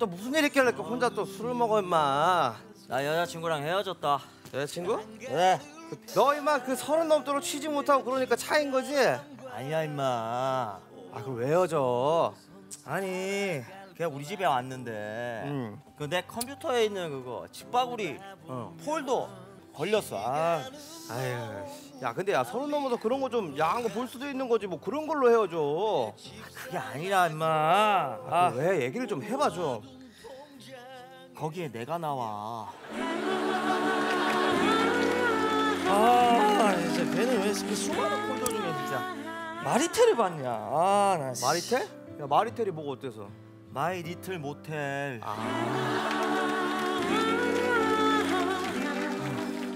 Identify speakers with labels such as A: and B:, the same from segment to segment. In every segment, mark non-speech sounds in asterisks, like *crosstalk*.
A: 또 무슨 일 있길래 이렇게 혼자 또 술을 먹어 임마
B: 나 여자친구랑 헤어졌다.
A: 여자친구?
B: 그래.
A: 너 임마 그 서른 넘도록 취직 못하고 그러니까 차인 거지?
B: 아니야 임마.
A: 아 그럼 왜 헤어져?
B: 아니 걔가 우리 집에 왔는데
A: 응.
B: 그내 컴퓨터에 있는 그거 집바구리 폴더 걸렸어. 아,
A: 아유 야 근데 야 서른 넘어서 그런 거 좀 야한 거 볼 수도 있는 거지 뭐 그런 걸로 헤어져
B: 그게 아니라 임마. 아,
A: 왜 얘기를 좀 해봐 좀
B: 거기에 내가 나와. 아 진짜 걔는 왜 이렇게 수많은 폴더 중에 진짜 마리텔을 봤냐? 아, 나 씨.
A: 마리텔? 야 마리텔이 뭐가 어때서?
B: My Little Motel.
A: 아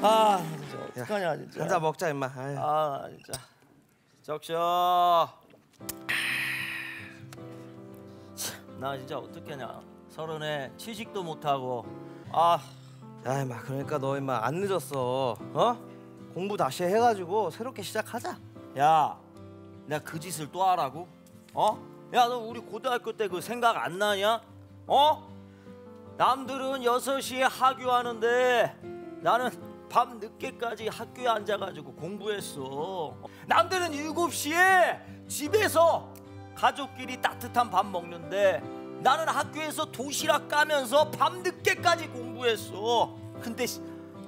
B: 아, 진짜 어떡하냐 진짜.
A: 한잔 먹자 임마 아유.
B: 아 진짜 적셔 참, 나 진짜 어떡하냐 서른에 취직도 못하고 아
A: 야 임마 그러니까 너 임마 안 늦었어 어? 공부 다시 해가지고 새롭게 시작하자
B: 야, 내가 그 짓을 또 하라고? 어? 야, 너 우리 고등학교 때 그 생각 안 나냐? 어? 남들은 6시에 하교하는데 나는 밤 늦게까지 학교에 앉아가지고 공부했어. 남들은 7시에 집에서 가족끼리 따뜻한 밥 먹는데 나는 학교에서 도시락 까면서 밤 늦게까지 공부했어. 근데 씨,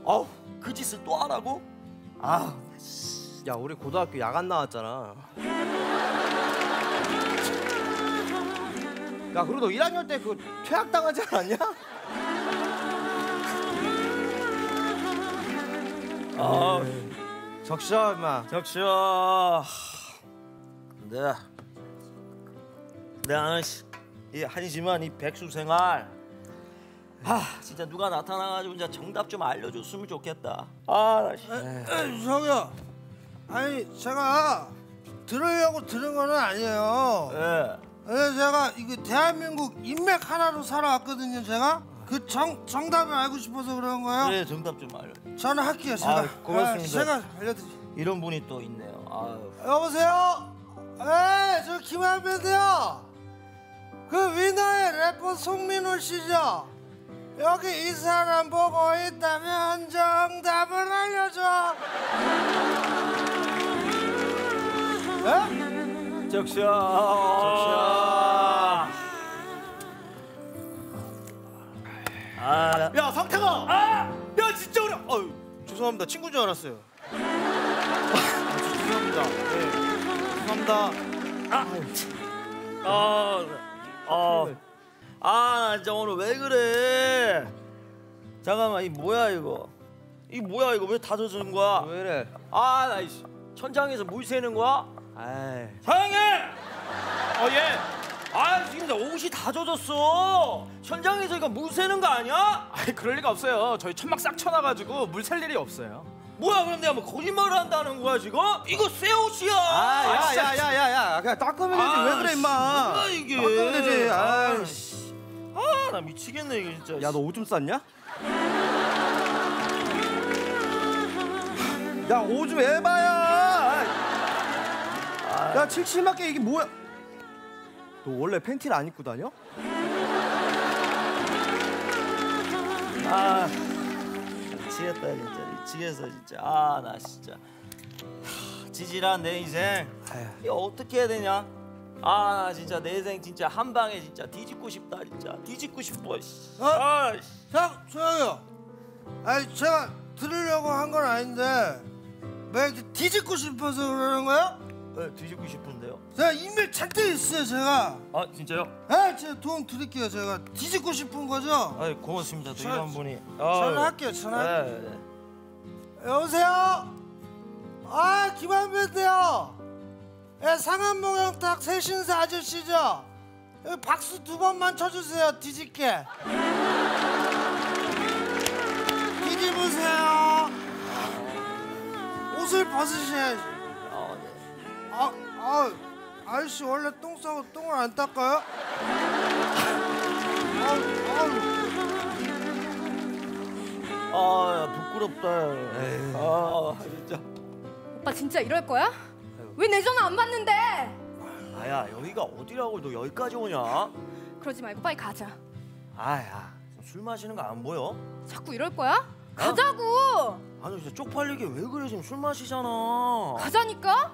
B: 어우, 그 짓을 또 하라고? 아,
A: 야 우리 고등학교 야간 나왔잖아 야 그리고 너 1학년 때 그 퇴학 당하지 않았냐?
B: 아,
A: 적셔 임마
B: 적셔. 근데 나는 씨, 이 한심한 이 백수 생활. 아, 진짜 누가 나타나가지고 진짜 정답 좀 알려줬으면 좋겠다. 아,
C: 저기요. 아니 제가 들으려고 들은 거는 아니에요.
B: 예.
C: 예, 제가 이거 대한민국 인맥 하나로 살아왔거든요. 제가 그 정 정답을 알고 싶어서 그런 거예요.
B: 그래, 정답 좀 알려.
C: 저는 할게요. 제가
B: 아유, 고맙습니다.
C: 예, 제가 알려드리.
B: 이런 분이 또 있네요. 아유.
C: 여보세요. 예, 저 김한배인데요. 그 위너의 래퍼 송민호 씨죠. 여기 이 사람 보고 있다면 정답을 알려줘. 예?
B: 적셔. 적셔. 아,
D: 야 상태가 아! 야 진짜 어려 어유 죄송합니다 친구인 줄 알았어요 아, 죄송합니다 네 죄송합니다
B: 아, 아, 아, 나 진짜 오늘 왜 그래? 잠깐만, 이 뭐야 이거? 이 뭐야 이거 왜 다 젖은 거야?
A: 왜 이래
B: 아, 나이 천장에서 물 새는 거야?
A: 아이
B: 사장님! 어 예. 아, 지금 나 옷이 다 젖었어. 천장에서 이거 물 새는 거 아니야?
D: 아이 그럴 리가 없어요 저희 천막 싹 쳐놔가지고 물 셀 일이 없어요
B: 뭐야 그럼 내가 뭐 거짓말을 한다는 거야 지금? 이거 새 옷이야.
A: 아 야 야 야 야 야 그냥 닦으면 되지 왜 그래 임마
B: 뭐야 이게?
A: 닦으면 되지 아이.
B: 아이씨. 아, 나 미치겠네 이거 진짜.
A: 야 너 오줌 쌌냐? 야 오줌 에바야 야 칠칠맞게 이게 뭐야 너 원래 팬티를 안 입고 다녀?
B: 아 미치겠다 진짜 미치겠어 진짜 아 나 진짜 하, 지질한 내 인생. 이거 어떻게 해야 되냐 아 나 진짜 내 인생 진짜 한 방에 진짜 뒤집고 싶다 진짜 뒤집고 싶어 씨.
C: 어?
B: 아, 씨.
C: 자, 저요. 아니 제가 들으려고 한 건 아닌데 왜 이렇게 뒤집고 싶어서 그러는 거예요?
B: 네, 뒤집고 싶은데요
C: 제가 인맥 잔뜩 있어요, 제가.
B: 아 진짜요
C: 예, 제가 도움 드릴게요, 제가 뒤집고 싶은 거죠.
B: 아 고맙습니다 또 이런 분이
C: 전화할게요, 전화.
B: 네, 네.
C: 여보세요. 아, 김한배인데요. 예, 상한 목욕탕 세신사 아저씨죠. 여기 박수 두 번만 쳐주세요, 뒤집게. 뒤집으세요. 옷을 벗으셔야지.
B: 아, 네.
C: 아, 아, 아저씨 원래 똥 싸고 똥을 안 닦아요? 아우, 아우.
B: 아 부끄럽다 아 진짜
E: 오빠 진짜 이럴 거야? 왜 내 전화 안 받는데?
B: 아야 여기가 어디라고 너 여기까지 오냐
E: 그러지 말고 빨리 가자.
B: 아야 술 마시는 거 안 보여?
E: 자꾸 이럴 거야? 가자고.
B: 아니 진짜 쪽팔리게 왜 그래 지금 술 마시잖아.
E: 가자니까.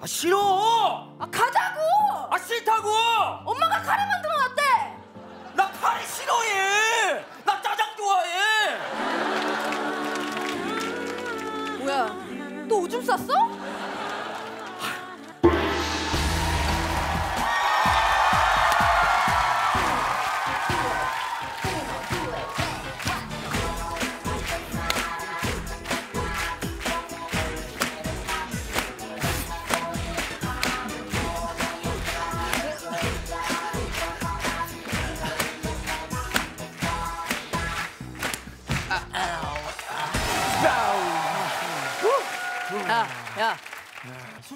B: 아 싫어.
E: 아 가자고.
B: 아 싫다고.
E: 엄마가 카레 만들어 놨대.
B: 나 카레 싫어해. 나 짜장 좋아해.
E: 뭐야? 너 오줌 쌌어?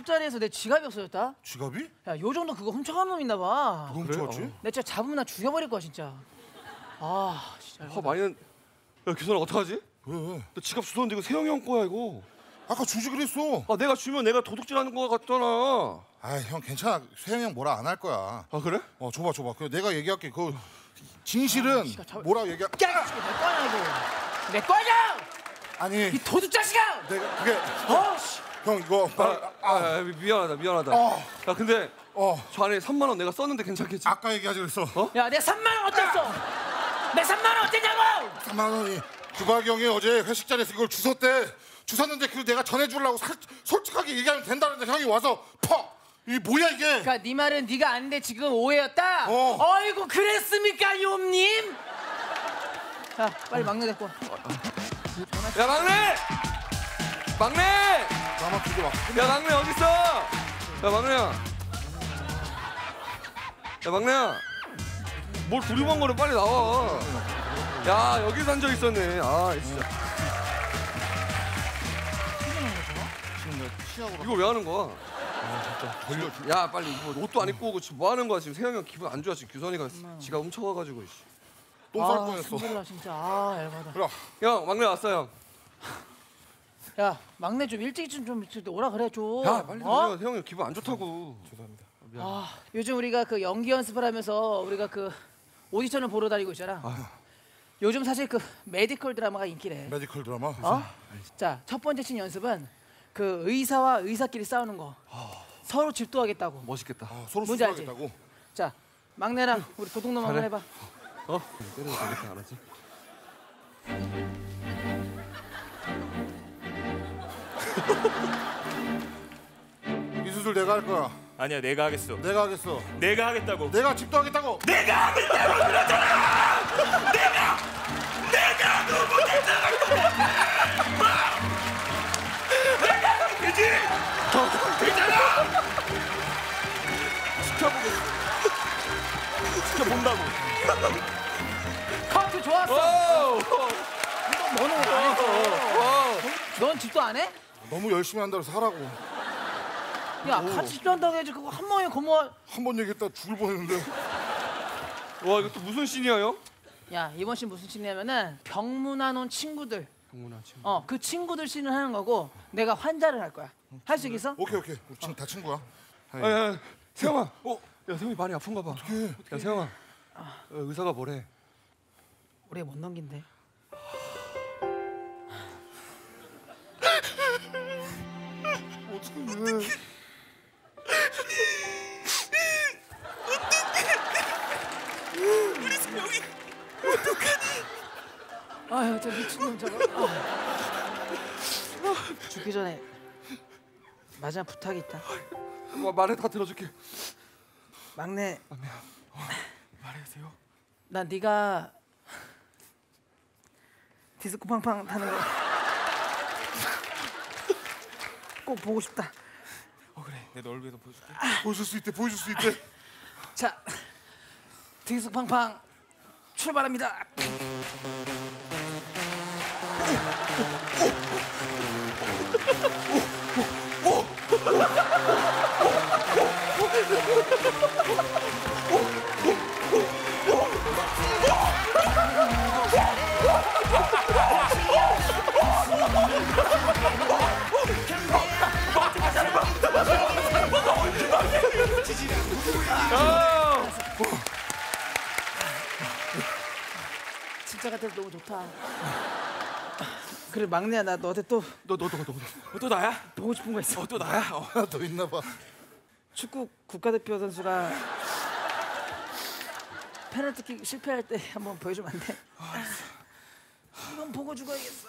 F: 술자리에서 내 지갑이 없어졌다.
G: 지갑이?
F: 야, 요 정도 그거 훔쳐간 놈 있나 봐.
G: 누가 훔쳐갔지?
F: 내 진짜 잡으면 나 죽여버릴 거야, 진짜. 아, 진짜.
H: 화 많이 야 규선아 어떡하지?
G: 왜?
H: 너 지갑 주웠는데 이거 세영이 형 거야 이거
G: 아까 주지 그랬어.
H: 아 내가 주면 내가 도둑질하는 거 같잖아
G: 아 형 괜찮아. 세영이 형 뭐라 안 할 거야.
H: 아 그래?
G: 어 줘봐 줘봐. 그 내가 얘기할게. 그 진실은
F: 진짜 저-
G: 뭐라 얘기할?
F: 야, 내 거냐, 이거. 내 거냐!
G: 아니
F: 이 도둑 자식아!
G: 내가 그게
F: 어, 씨.
G: 형 이거
H: 아,
G: 말-
H: 아, 아, 미안하다 미안하다
G: 어.
H: 야 근데
G: 어
H: 저 안에 3만 원 내가 썼는데 괜찮겠지?
G: 아까 얘기하지 그랬어.
F: 야, 내 3만 원 어땠어? 내 3만 원 어땠냐고!
G: 3만 원이 주박이 형이 어제 회식 자리에서 이걸 주웠대. 주웠는데 그 내가 전해주려고 살, 솔직하게 얘기하면 된다는데 형이 와서 퍼. 이 뭐야 이게?
F: 그러니까 네 말은 네가 아닌데 지금 오해였다.
G: 어.
F: 어이구 그랬습니까, 욤님? 자, 빨리 막내 데리고 와.
H: 야 막내! 막내! 야 막내 어딨어? 야 막내야 야 막내야 뭘 두리번 거려 빨리 나와 야 여기 산적 있었네 아 진짜 이거 왜 하는 거야? 야 빨리 뭐 옷도 안 입고 오고 지금 뭐 하는 거야 지금 세영이 형 기분 안 좋아 지금 규선이가 지가 훔쳐가가지고 씨.
G: 똥쌀
F: 아,
G: 뻔했어.
F: 승질나 진짜. 아, 열받아.
G: 야,
H: 형 막내 왔어 형.
F: 야, 막내 좀 일찍 좀, 좀 오라 그래 좀.
H: 야 빨리
F: 어?
H: 어? 세영이 형 기분 안 좋다고.
F: 아, 요즘 우리가 그 연기 연습을 하면서 우리가 그 오디션을 보러 다니고 있잖아. 요즘 사실 그 medical 드라마가 인기래.
G: medical 드라마.
F: 어? 자, 첫 번째 씬 연습은 그 의사와 의사끼리 싸우는 거. 서로 집도하겠다고.
H: 멋있겠다.
G: 아, 서로? 수술하겠다고.
F: 자, 막내랑 우리 도둑놈 한번. 해봐.
H: 어? 때려도 되겠다 안 하지?
G: 이 수술 내가 할 거야.
I: 아니야 내가 하겠어.
G: 내가 하겠어.
I: 내가 하겠다고.
G: 내가 집도하겠다고.
I: 지켜본다고.
F: 커트 좋았어. 너는 왜안 했어? 넌 집도 안 해?
G: 너무 열심히 한다고 사라고.
F: 야, 같이 집도한다고 해야지. 그거 한 번에 고모.
G: 한번 얘기했다 죽을 뻔했는데.
H: 와 이거 또 무슨 씬이야 형?
F: 야, 이번 씬 무슨 씬이냐면은 병문안 온 친구들.
H: 정문아 친구.
F: 어, 그 친구들 씬을 하는 거고 내가 환자를 할 거야. 할 수 있겠어?
G: 오케이 오케이. 우리 지금 다 친구야.
H: 야, 야, 세영아. 어? 야 세영이 많이 아픈가 봐. 어떡해. 야 세영아. 어, 의사가 뭐래?
F: 오래 못 넘긴대. 아유, 저 미친놈 저거. 아. 죽기 전에 마지막 부탁이 있다.
H: 와, 말해 다 들어줄게.
F: 막내,
H: 말해주세요.
F: 난 네가 디스코 팡팡 타는 거 *laughs* 꼭 보고 싶다.
I: 내 널 위해서 보여줄게. 아.
G: 보여줄 수 있대. 보여줄 수 있대. 아.
F: 자, 딩스팡팡 출발합니다. 진짜 같아서 너무 좋다. 그래 막내야 나 너한테 또
J: 너너너너또 나야?
F: 보고 싶은 거 있어.
J: 어, 또 나야? 어.
G: 하나 더 있나 봐.
F: 축구 국가대표 선수가 페널티킥 실패할 때 한번 보여주면 안 돼? 이건 보고 죽어야겠어.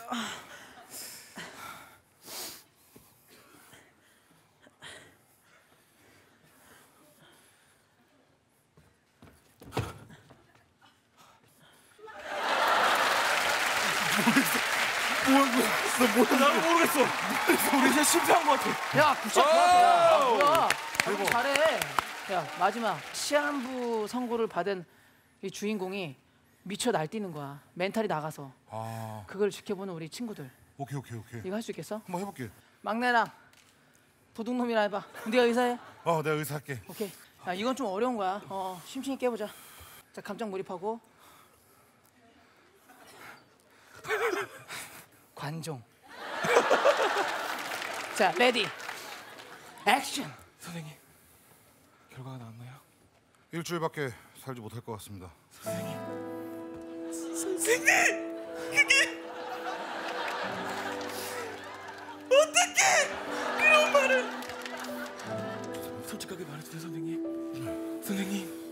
J: 나도 모르겠어. 우리 이제 실패한 것 같아.
F: 야, 굿샷 좋았어. 야, 뭐야? 잘해. 야, 마지막 시한부 선고를 받은 이 주인공이 미쳐 날뛰는 거야. 멘탈이 나가서.
G: 아,
F: 그걸 지켜보는 우리 친구들.
G: 오케이 오케이 오케이.
F: 이거 할 수 있겠어?
G: 한번 해볼게.
F: 막내랑 도둑놈이나 해봐. 네가 의사해?
G: 어, 내가 의사할게.
F: 오케이. 야, 이건 좀 어려운 거야. 어, 심층이 깨보자. 자, 감정 몰입하고. 관종. *laughs* 자, ready. 액션.
J: 선생님 결과가 나왔나요?
G: 일주일밖에 살지 못할 것 같습니다.
J: 솔직하게 말해주세요 선생님. 선생님.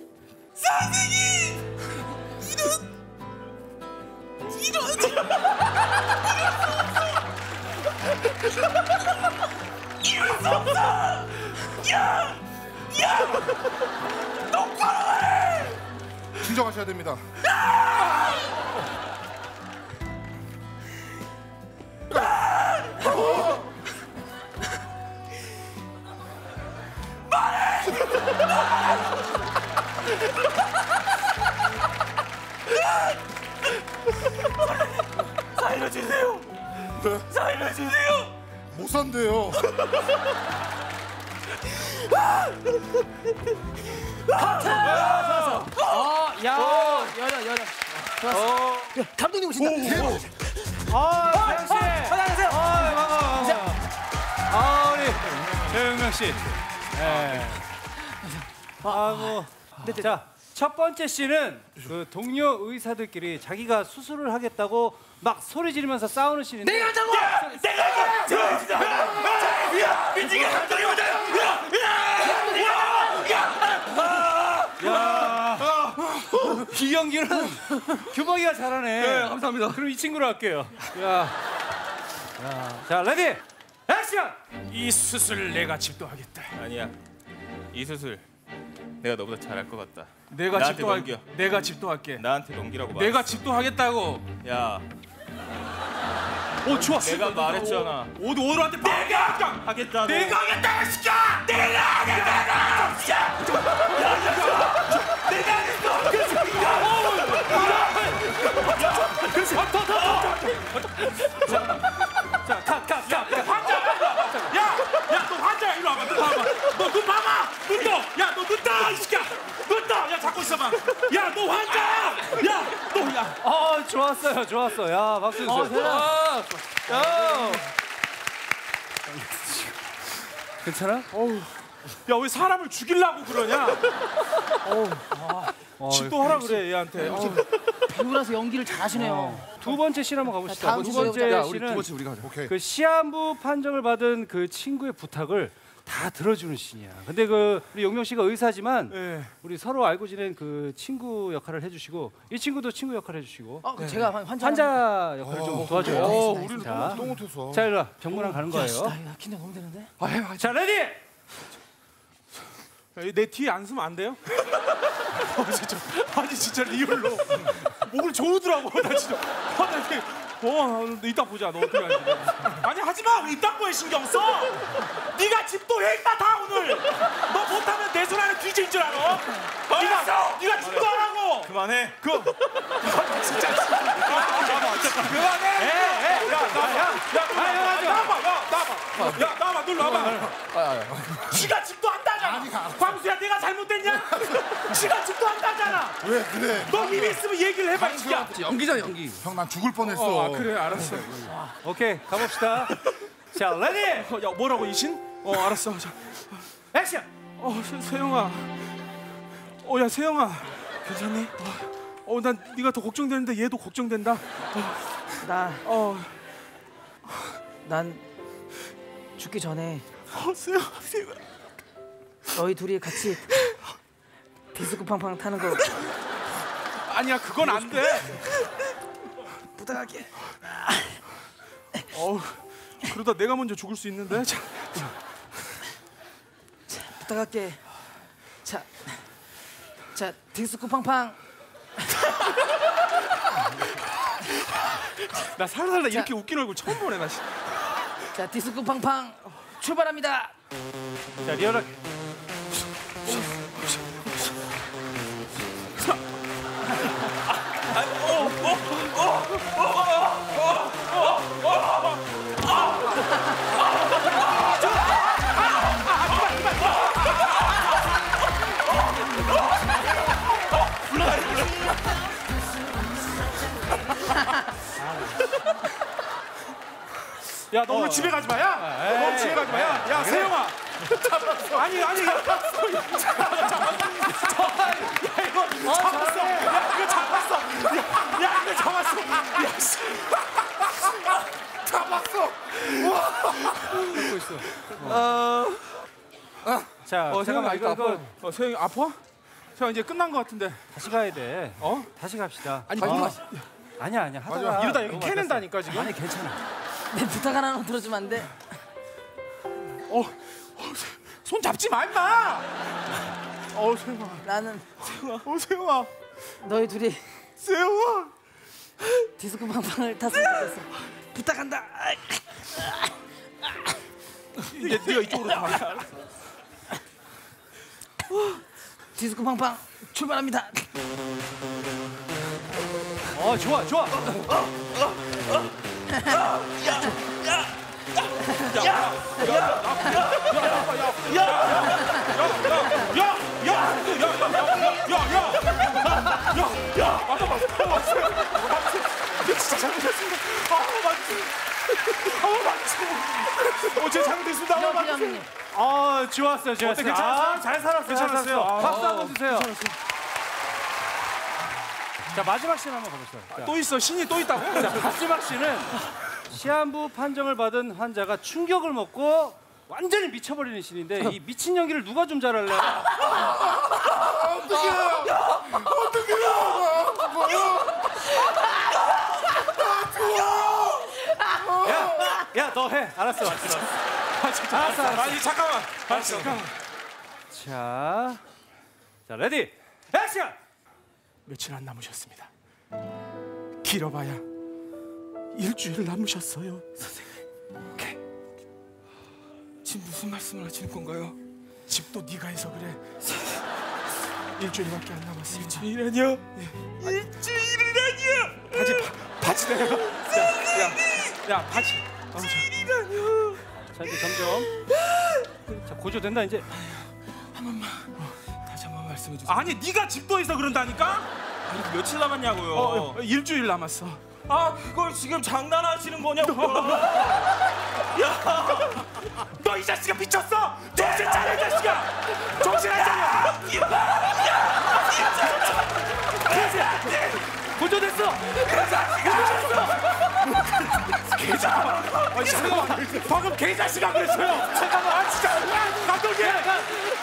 G: 진정하셔야 됩니다.
J: 살 살려주세요.
G: 못 산대요.
F: 어, 야, 열어, 열어. 좋았어. 야, 감독님 오신다.
K: 아, 태양 씨. 안녕하세요. 아, 반가워. 반가워. 아, 우리 최영명 씨. 예. 아, 뭐. 자, 첫 번째 씬은 그 동료 의사들끼리 자기가 수술을 하겠다고 막 소리 지르면서 싸우는 씬인데 내가 한다고! 이 연기는 규범이가 잘하네.
H: 네, 감사합니다.
K: 그럼 이 친구로 할게요. 야. 야. 자, ready. 액션!
L: 이 수술을 내가 집도하겠다.
I: 아니야. 이 수술 내가 너보다 잘할 것 같다.
L: 내가
I: 나한테
L: 집도할게.
I: 넘겨.
L: 내가 집도할게.
I: 나한테 넘기라고 말했어.
L: 내가 집도하겠다고.
I: 야,
L: 오 좋았어.
I: 내가 말했잖아.
L: 오, 오늘한테 내가
I: 하겠다고.
L: 내가 하겠다 시켜. 내가 하겠다 시켜.
K: 자, 컷, 컷, 컷.
L: 환자. 야, 야, 너 환자야. 이리 와봐. 너 봐봐. 너눈 봐봐. 눈 떠. 야, 너 눈 떠. 야, 잡고 있어봐. 야, 너 환자야. 야, 너 야.
K: 어, 좋았어요. 좋았어. 야, 박수 주세요.
F: 어, 대단.
K: 아, 야. 괜찮아?
L: 야, 왜 사람을 죽이려고 그러냐? 집도 하라 그래 얘한테. 어우.
F: 배우라서 연기를 잘하시네요.
K: 두 번째 씬 한번 가봅시다.
F: 다음
K: 두
F: 주제로
K: 번째
H: 야, 우리 두
K: 씬은
H: 번째 우리가 하자.
G: 오케이.
K: 그 시한부 판정을 받은 그 친구의 부탁을 다 들어주는 씬이야. 근데 그 우리 용명 씨가 의사지만
L: 예.
K: 우리 서로 알고 지낸 그 친구 역할을 해주시고 이 친구도 친구 역할 해주시고
F: 어, 그럼 제가 환- 환자.
K: 환자 역할을 좀 도와줘요.
G: 어, 우리는
K: 자.
G: 또 못했어.
K: 자, 일로 와. 병문안 가는
F: 야,
K: 거예요.
F: 나 이거 긴장 너무 되는데.
H: 아, 해.
K: 자, ready.
L: 내 뒤에 안 서면 안 돼요? 어, *laughs* 진짜, 아니 진짜 리얼로 목을 조르더라고 *laughs* 나 진짜 아, 나 이게, 어 이따 보자 너 어떻게 하는지 아니 하지 마 이딴 거에 신경 써 네가 집도 해 임마 다 오늘 너 못하면 내 손 안에 뒤진 줄 알아 네가 네가 집도하라고
I: 그만해.
L: 그 아, 진짜 그만해 야 나와 야 나와 나와봐 야 나와봐 야 나와봐 놀러 와봐 지가 집도 한다잖아. 광수야 내가 잘못됐냐? *laughs* 지가 집도 한다잖아.
G: 왜 그래?
L: 너힘 있으면 얘기를 해봐. 지야.
H: 연기자 연기.
G: 형 난 죽을 뻔했어.
L: 어, 아, 그래 알았어.
K: 오케이, 가봅시다. *laughs* 자, ready.
L: 어, 야 뭐라고 이신? 어 알았어. 자,
K: 액션.
L: 어 세, 세영아. 어야 세영아. 괜찮니? 어, 어, 난 네가 더 걱정되는데 얘도 걱정된다.
F: 나,
L: 어,
F: 난 죽기 전에
L: 어 세영아, 세영아.
F: 너희 둘이 같이 디스코 팡팡 타는 거
L: 아니야, 그건 안 돼.
F: 부탁할게.
L: 어, 그러다 내가 먼저 죽을 수 있는데. 자,
F: 부탁할게. 자, 자 디스코 팡팡.
L: 나 살살다 이렇게 웃긴 얼굴 처음 보네 나. 씨.
F: 자 디스코 팡팡 출발합니다.
K: 자 리얼하게.
L: no 야, 너 오늘 집에 가지 마. 야, 너 오늘 집에 가지 마. 야, 야, 세영아. 아니, 아니, 야, 잡았어. 야, 이거 잡았어. 야, 이거 잡았어. 야, 야, 이거 잡았어. 야, 씨.
K: 자
L: 어,
K: 잠깐만
L: 세영아,
K: 이거
L: 이거
K: 이거
L: 어, 세영이 아파? 세영 이제 끝난 것 같은데.
K: 다시 가야 돼.
L: 어?
K: 다시 갑시다.
L: 아니,
K: 어.
L: 그만.
K: 아니야 아니야 하다가
L: 이러다 여기 캐낸다니까 지금.
K: 아니 괜찮아.
F: 내 부탁 하나만 들어주면 안 돼?
L: 어, 어, 손 잡지 마 임마! 어 세영아.
F: 나는 세영아
L: 어 세영아.
F: 너희 둘이
L: 세영아.
F: 디스코 방방을 탔으면 좋겠어. 부탁한다.
L: 네, 네가 이쪽으로 가.
F: 디스코 방방 출발합니다.
K: 어 좋아 좋아.
L: 어, 어, 어. 아,
K: 좋았어요, 좋았어요.
L: 어때, 괜찮았어요?
K: 아, 잘 살았어요.
L: 괜찮았어요.
K: 박수 한번 주세요. 괜찮았어요. 자 마지막 씬 한번 가보세요. 자,
L: 또 있어, 신이 또 있다고?
K: 자, 마지막 씬은 시한부 판정을 받은 환자가 충격을 먹고 완전히 미쳐버리는 씬인데 이 미친 연기를 누가 좀 잘할래요? 야, 너 해. 알았어. 알았어. 알았어, 알았어.
L: 아니, 잠깐만. 알았어. 잠깐만.
K: 자, 자, ready, 액션!
L: 며칠 안 남으셨습니다. 길어봐야 일주일 남으셨어요, 선생님. 오케이. 지금 무슨 말씀을 하시는 건가요? 집도 네가 해서 그래. 일주일밖에 안 남았습니다. 일주일이라뇨? 일주일이라뇨? 바지 바, 바지 내려. 야, 야, 야 바지. 어, 자.
K: 자, 이제 점점. 자, 고조된다, 이제.
L: 다시 한번 말씀해 주세요. 아니 네가 집도해서 그런다니까? 아니 며칠 남았냐고요? 어, 일주일 남았어. 아 그걸 지금 장난하시는 거냐고? *laughs* 야, 너 이 자식아 미쳤어? 정신 차려 이 자식아! 정신 안 차려!
K: 고조됐어!
L: 개자식아! 아니 잠깐만, 방금 개자식아 그랬어요. 잠깐만, 아 진짜 감독님,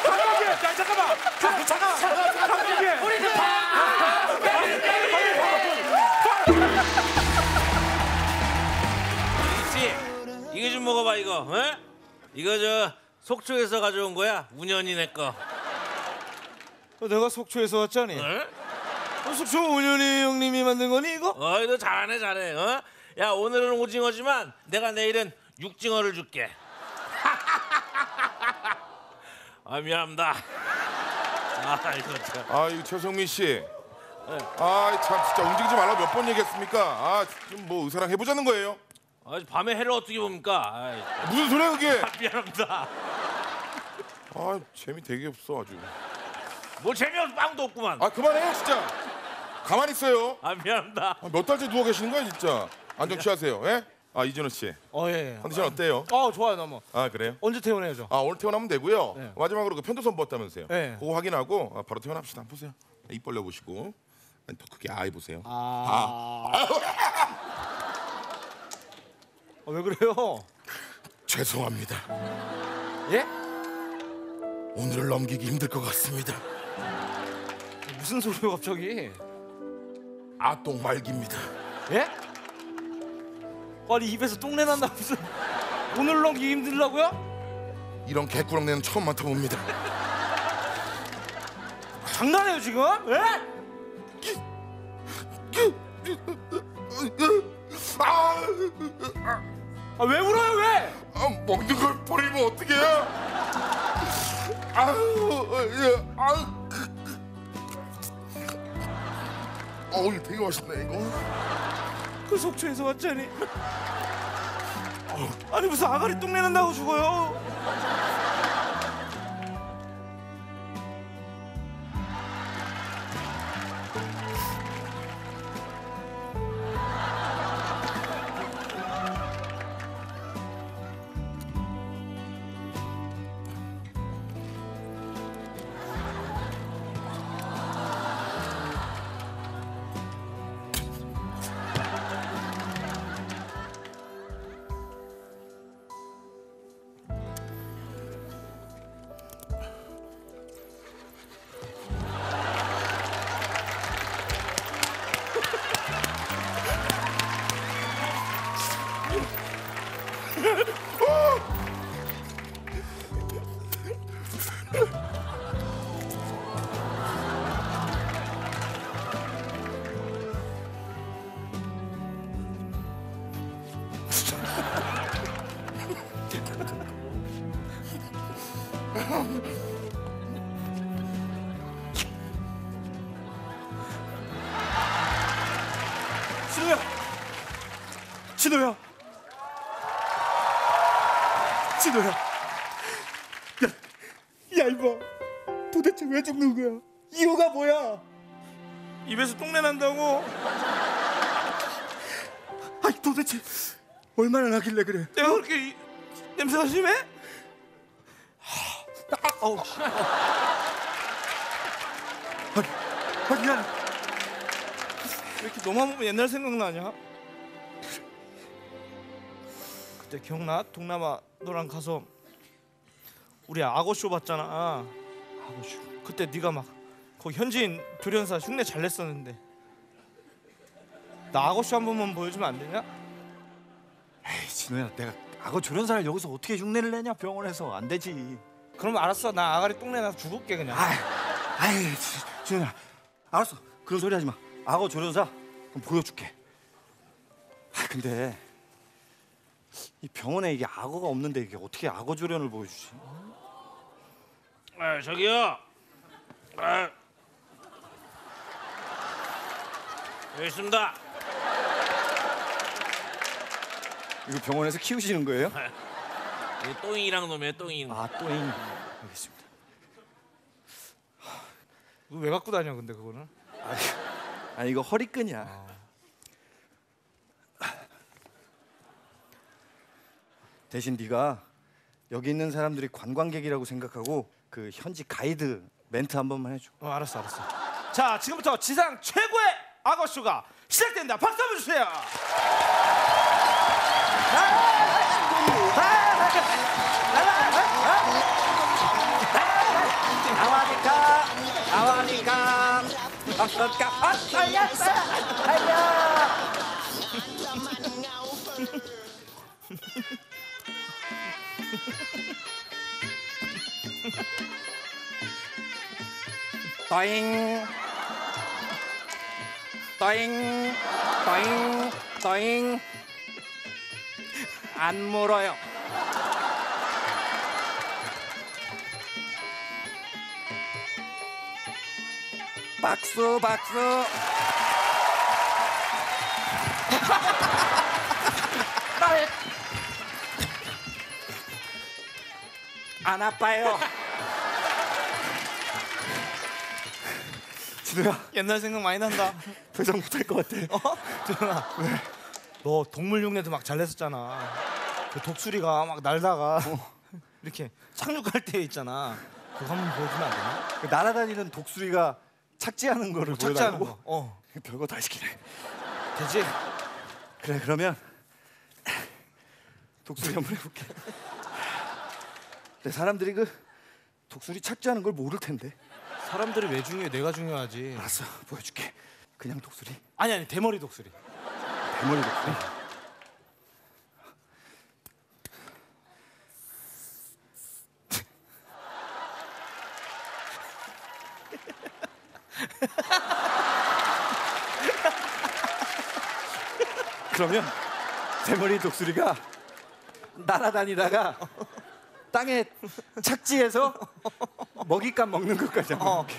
L: 감독님,
M: 이거 좀 먹어봐 이거. 어? 이거 저 속초에서 가져온 거야. 운현이네 거.
A: 내가 속초에서 왔잖니.
M: 어?
A: 어, 속초 운현이 형님이 만든 거니 이거?
M: 어이 너 잘하네 잘해. 어? 야 오늘은 오징어지만 내가 내일은 육징어를 줄게. *laughs* 아 미안합니다. 아 이거 참.
N: 아, 이 최성민 씨. 아, 참 진짜 움직이지 말라고 몇번 얘기했습니까? 아, 지금 뭐 의사랑 해보자는 거예요?
M: 아, 밤에 해를 어떻게 봅니까? 아이,
N: 무슨 소리야 그게?
M: 미안합니다.
N: 아, 재미 되게 없어 아주.
M: 뭐 재미없어 빵도 없구만.
N: 아, 그만해요 진짜. 가만히 있어요.
M: 아 미안합니다.
N: 아, 몇 달째 누워 계시는 거야 진짜. 안정 취하세요. 예? 아, 이진호 씨.
A: 어 예.
N: 컨디션 어때요?
A: 어 좋아요 너무.
N: 아, 그래요?
A: 언제 퇴원해야죠?
N: 아, 오늘 퇴원하면 되고요.
A: 네.
N: 마지막으로 그 편도선 봤다면서요.
A: 네.
N: 그거 확인하고 아, 바로 퇴원합시다. 보세요. 입 벌려 보시고. 더 크게 아 해보세요.
A: 아. 아, 왜 그래요?
N: 죄송합니다.
A: 예?
N: 오늘을 넘기기 힘들 것 같습니다.
A: 무슨 소리요 갑자기?
N: 아똥 말기입니다.
A: 예? 아니 입에서 똥내 난다 무슨 오늘 넘기 힘들라고요?
N: 이런 개꾸렁내는 처음 맡아봅니다.
A: 장난해요 지금? 예?
N: 아
A: 왜 울어요 왜?
N: 아, 먹는 걸 버리면 어떡해요? 아유, 예, 아유. 어우, 이거 되게 맛있네 이거.
A: 그 속초에서 왔자니 아니 무슨 아가리 똥내 난다고 죽어요 진호야 야, 야 이봐. 도대체 왜 죽는 거야? 이유가 뭐야? 입에서 똥내 난다고? 아니 도대체 얼마나 나길래 그래? 내가 그렇게 이- 냄새가 심해? 아, 어우 아니, 아니 미안 왜 이렇게 너만 보면 옛날 생각나냐? 그때 기억나? 동남아 너랑 가서 우리 악어 쇼 봤잖아. 악어 쇼. 그때 네가 막 거기 현지인 조련사 흉내 잘 냈었는데 나 악어 쇼 한 번만 보여주면 안 되냐?
O: 에이, 진호야, 내가 악어 조련사를 여기서 어떻게 흉내를 내냐 병원에서 안 되지.
A: 그럼 알았어. 나 아가리 똥내 나서 죽을게 그냥.
O: 아이, 지- 진호야, 알았어. 그런 소리 하지 마. 악어 조련사 그럼 보여줄게. 아, 근데 이 병원에 이게 악어가 없는데 이게 어떻게 악어 조련을 보여주지?
M: 아, 저기요. 아. 여기 있습니다.
O: 이거 병원에서 키우시는 거예요?
M: 이 똥이랑 놈이에요, 똥이.
O: 아, 또잉. 알겠습니다.
A: 너왜 갖고 다녀 근데 그거는?
O: 아, 이거 허리끈이야. 대신 네가 여기 있는 사람들이 관광객이라고 생각하고 그 현지 가이드 멘트 한 번만 해줘.
A: 어 알았어 알았어. 자 지금부터 지상 최고의 악어 쇼가 시작된다. 박수 한번 주세요.
O: 아와니까 아싸까 아싸야싸 아야 떠잉 떠잉 떠잉 떠잉 안 물어요. 박수 박수. 안 아파요 진우야 *laughs*
A: 옛날 생각 많이 난다. *laughs*
O: 더 이상 못할 것 같아
A: 어? 조현아. 왜? 너 동물 흉내도 막 잘 냈었잖아. 그 독수리가 막 날다가 *laughs* 이렇게 착륙할 때 있잖아. 그거 한번 보여주면 안 되나?
O: 그 날아다니는 독수리가
P: 착지하는 거를
A: 착지하는
P: 보여달라고?
A: 거. 어.
P: 별거 다 시키네.
A: 되지?
P: 그래 그러면 독수리 한번 해볼게. 근데 사람들이 그 독수리 착지하는 걸 모를 텐데.
A: 사람들이 왜 중요해? 내가 중요하지.
P: 알았어 보여줄게. 그냥 독수리.
A: 아니 아니 대머리 독수리.
P: 대머리 독수리. 그러면 대머리 독수리가 날아다니다가 땅에 착지해서 먹잇감 먹는 것까지 볼게.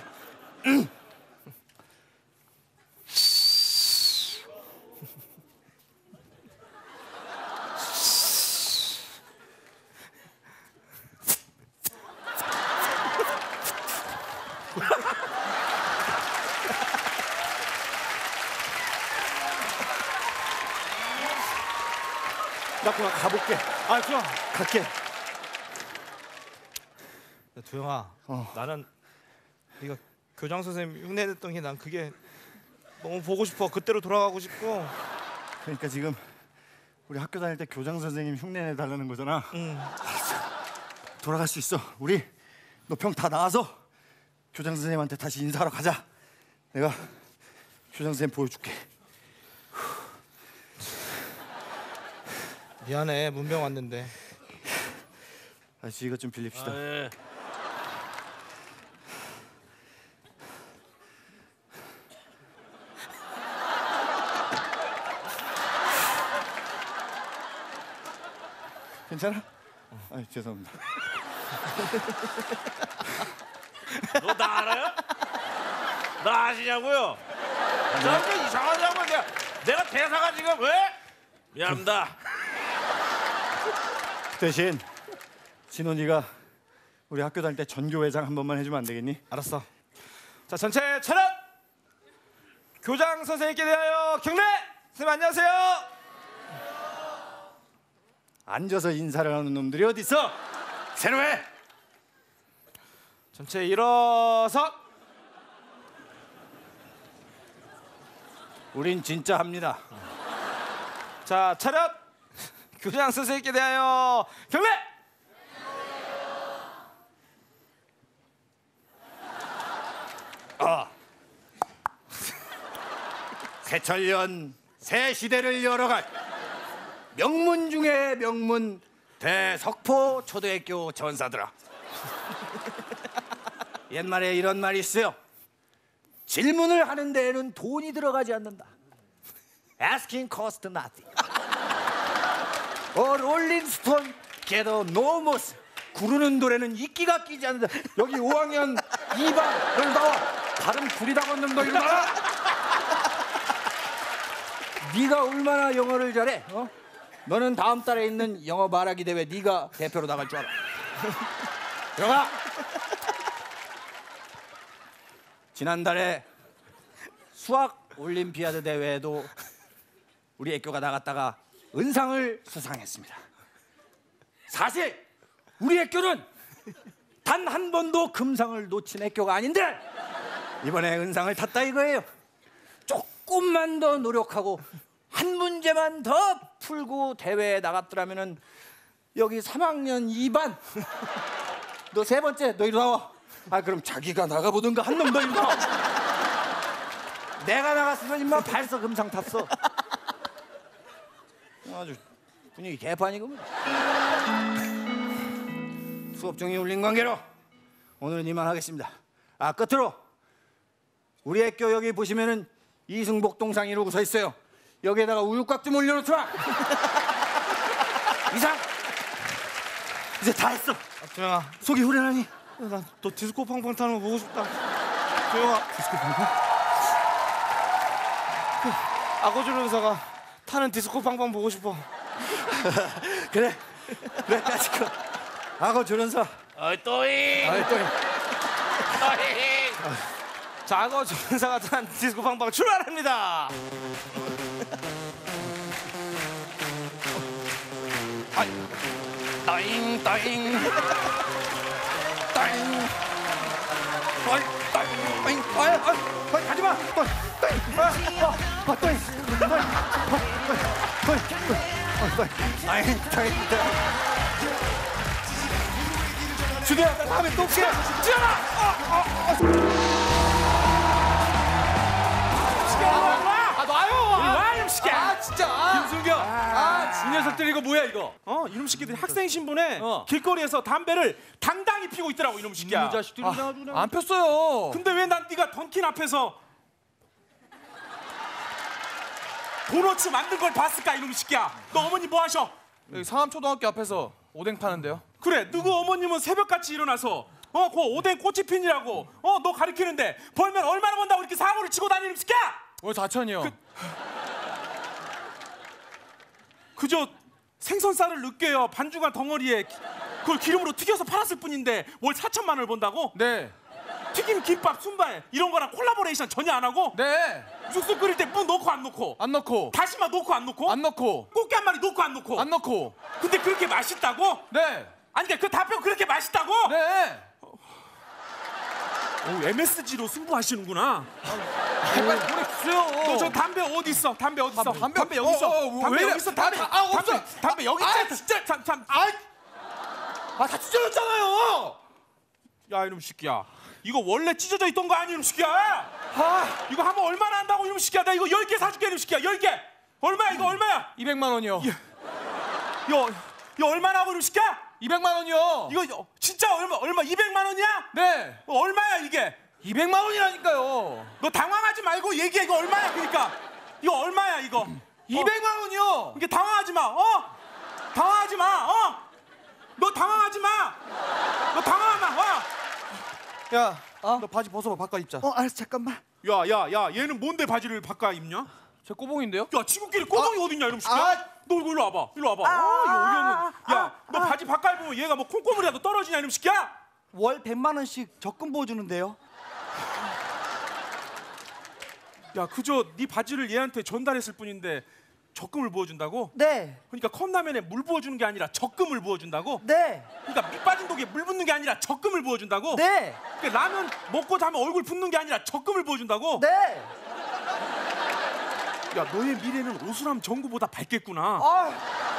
P: 나 그만 가볼게.
A: 아 그럼
P: 갈게.
A: 도영아. 나는 네가 교장 선생님 흉내 냈던 게 난 그게 너무 보고 싶어. 그때로 돌아가고 싶고.
P: 그러니까 지금 우리 학교 다닐 때 교장 선생님 흉내 내 달라는 거잖아.
A: 응. *laughs*
P: 돌아갈 수 있어. 우리 너병다 나와서 교장 선생님한테 다시 인사하러 가자. 내가 교장 선생님 보여줄게.
A: 미안해 문병 왔는데.
P: 아저씨 이것 좀 빌립시다.
Q: 예.
P: 괜찮아? 아 죄송합니다. *laughs*
Q: 너 나 알아요? 나 아시냐고요? 저한테 이상하냐고 내가 내가 대사가 지금 왜? 미안합니다.
P: 대신 진원이가 우리 학교 다닐 때 전교회장 한 번만 해주면 안 되겠니?
A: 알았어. 자 전체 차렷. 교장 선생님께 대하여 경례. 선생님 안녕하세요.
P: 앉아서 인사를 하는 놈들이 어디 있어? 새로 해.
A: 전체 일어서.
P: 우린 진짜 합니다.
A: 자 차렷. *laughs* 교장 선생님께 대하여 경례. *laughs*
P: 새천년 새 시대를 열어갈 명문 중의 명문 대석포 초등학교 전사들아. *laughs* 옛말에 이런 말이 있어요. 질문을 하는 데에는 돈이 들어가지 않는다. Asking cost nothing. A rolling stone gather no moss 구르는 노래는 이끼가 끼지 않는다. 여기 5학년 2반 널 나와. 발음 구리다고 놈너 이리 나와. 네가 얼마나 영어를 잘해? 어? 너는 다음 달에 있는 영어 말하기 대회 네가 대표로 나갈 줄 알아. *laughs* 들어가. 지난달에 수학 올림피아드 대회에도 우리 학교가 나갔다가 은상을 수상했습니다. 사실 우리 학교는 단 한 번도 금상을 놓친 학교가 아닌데 이번에 은상을 탔다 이거예요. 조금만 더 노력하고 한 문제만 더 풀고 대회에 나갔더라면은 여기 3학년 2반. *laughs* 너 세 번째 너 이리 나와 아 그럼 자기가 나가보든가. 한 놈 더 이리 나와. 내가 나갔으면 임마 발서 금상 탔어. 아주 분위기 개판이구만. 수업 중에 울린 관계로 오늘은 이만하겠습니다. 아 끝으로 우리 학교 여기 보시면은 이승복 동상 이러고 서 있어요. 여기에다가 우유곽 좀 올려놓더라. *laughs* 이상. 이제 다 했어.
A: 아, 도영아.
P: 속이 후련하니?
A: 난너 디스코 팡팡 타는 거 보고 싶다. 도영아.
P: 디스코 팡팡?
A: 악어줄 의사가 타는 디스코 팡팡 보고 싶어. *laughs*
P: 그래. 그래 까짓거. 악어 조련사.
Q: 어이 또이.
P: 아이 또.
Q: 또이.
A: 자, 악어 전사가 탄 디스코 팡팡 출발합니다.
P: 따잉 따잉. 따잉. 따잉 따잉.
J: 아잉 아잉 아잉
P: 거기 가지 마. 또, 또, 아, 어, 어, 또, 또, 또, 또, 또, 또, 아이, 또, 또. 준이야, 나 다음에 또 올게. 준아, 어, 어, 어.
L: 이놈 새끼야.
J: 아 진짜 아,
P: 김순경. 아이 녀석들 이거 뭐야 이거?
L: 어 이놈 새끼들이 학생 신분에
P: 어.
L: 길거리에서 담배를 당당히 피고 있더라고 이놈 새끼야.
P: 이 자식들이 아주 그냥.
J: 안 폈어요
L: 근데 왜 난 네가 던킨 앞에서 도너츠 만든 걸 봤을까 이놈 새끼야. 너 어머니 뭐 하셔?
J: 여기 상암초등학교 앞에서 오뎅 파는데요
L: 그래 누구 어머님은 새벽같이 일어나서 어, 그 오뎅 꼬치핀이라고 어, 너 가리키는데 벌면 얼마나 번다고 이렇게 사고를 치고 다니는 새끼야?
J: 월 4천이요
L: 그 저 생선살을 으깨요 반죽한 덩어리에 기- 그걸 기름으로 튀겨서 팔았을 뿐인데 월 4천만 원을 번다고?
J: 네
L: 튀김 김밥 순발 이런 거랑 콜라보레이션 전혀 안 하고
J: 네.
L: 육수 끓일 때 무 넣고 안 넣고
J: 안 넣고
L: 다시마 넣고 안 넣고
J: 안 넣고
L: 꽃게 한 마리 넣고 안 넣고
J: 안 넣고
L: 근데 그렇게 맛있다고?
J: 네
L: 아니 그러니까 그 답변 그렇게 맛있다고?
J: 네.
L: 오, MSG로 승부하시는구나
J: 빨리 보내주세요.
L: 너 저 담배 어디 있어? 담배 어디 있어?
J: 담배-
L: 여기 있어.
J: 어, 어, 왜
L: 담배? 여기 있어. 담배.
J: 아, 아, 없어.
L: 담배, 담배 여기
J: 아,
L: 있잖아.
J: 진짜.
L: 참, 참.
J: 아, 아 다 찢어졌잖아요.
L: 야 이놈 새끼야. 이거 원래 찢어져 있던 거 아니 이놈 새끼야. 아, 이거 한번 얼마나 한다고 이놈 새끼야. 나 이거 10개 사줄게 이놈 새끼야. 10개. 얼마야 이거 얼마야?
J: 200만 원이요.
L: 야, 야 얼마나 하고 이놈 새끼야?
J: 200만 원이요.
L: 이거 어, 진짜 얼마 얼마 200만 원이야?
J: 네.
L: 어, 얼마야 이게?
J: 200만 원이라니까요.
L: 너 당황하지 말고 얘기해 이거 얼마야 그러니까. 이거 얼마야 이거?
J: 200만 원이요.
L: 이게 당황하지 마. 어? 당황하지 마. 어? 너 당황하지 마. 너 당황하지 마. 어?
J: 야, 너 바지 벗어봐. 바꿔 입자.
A: 어 알았어 잠깐만
L: 야, 야, 야, 얘는 뭔데 바지를 바꿔 입냐?
J: 제 꼬봉인데요?
L: 야, 친구끼리 꼬동이 어딨냐, 이놈 새끼야?
A: 아.
L: 너 이거 일로 와봐, 일로 와봐. 아, 이거 어이없는. 야, 너 바지 바꿔 입으면 얘가 뭐 콩고물이라도 떨어지냐, 이놈 새끼야?
A: 월 100만 원씩 적금 보여주는데요
L: 야, 그저 네 바지를 얘한테 전달했을 뿐인데 적금을 부어준다고?
A: 네
L: 그러니까 컵라면에 물 부어주는 게 아니라 적금을 부어준다고?
A: 네,
L: 그러니까 밑 빠진 독에 물 붓는 게 아니라 적금을 부어준다고?
A: 네,
L: 그러니까 라면 먹고 자면 얼굴 붓는 게 아니라 적금을 부어준다고?
A: 네.
L: 야, 너의 미래는 오수람 전구보다 밝겠구나.
A: 아,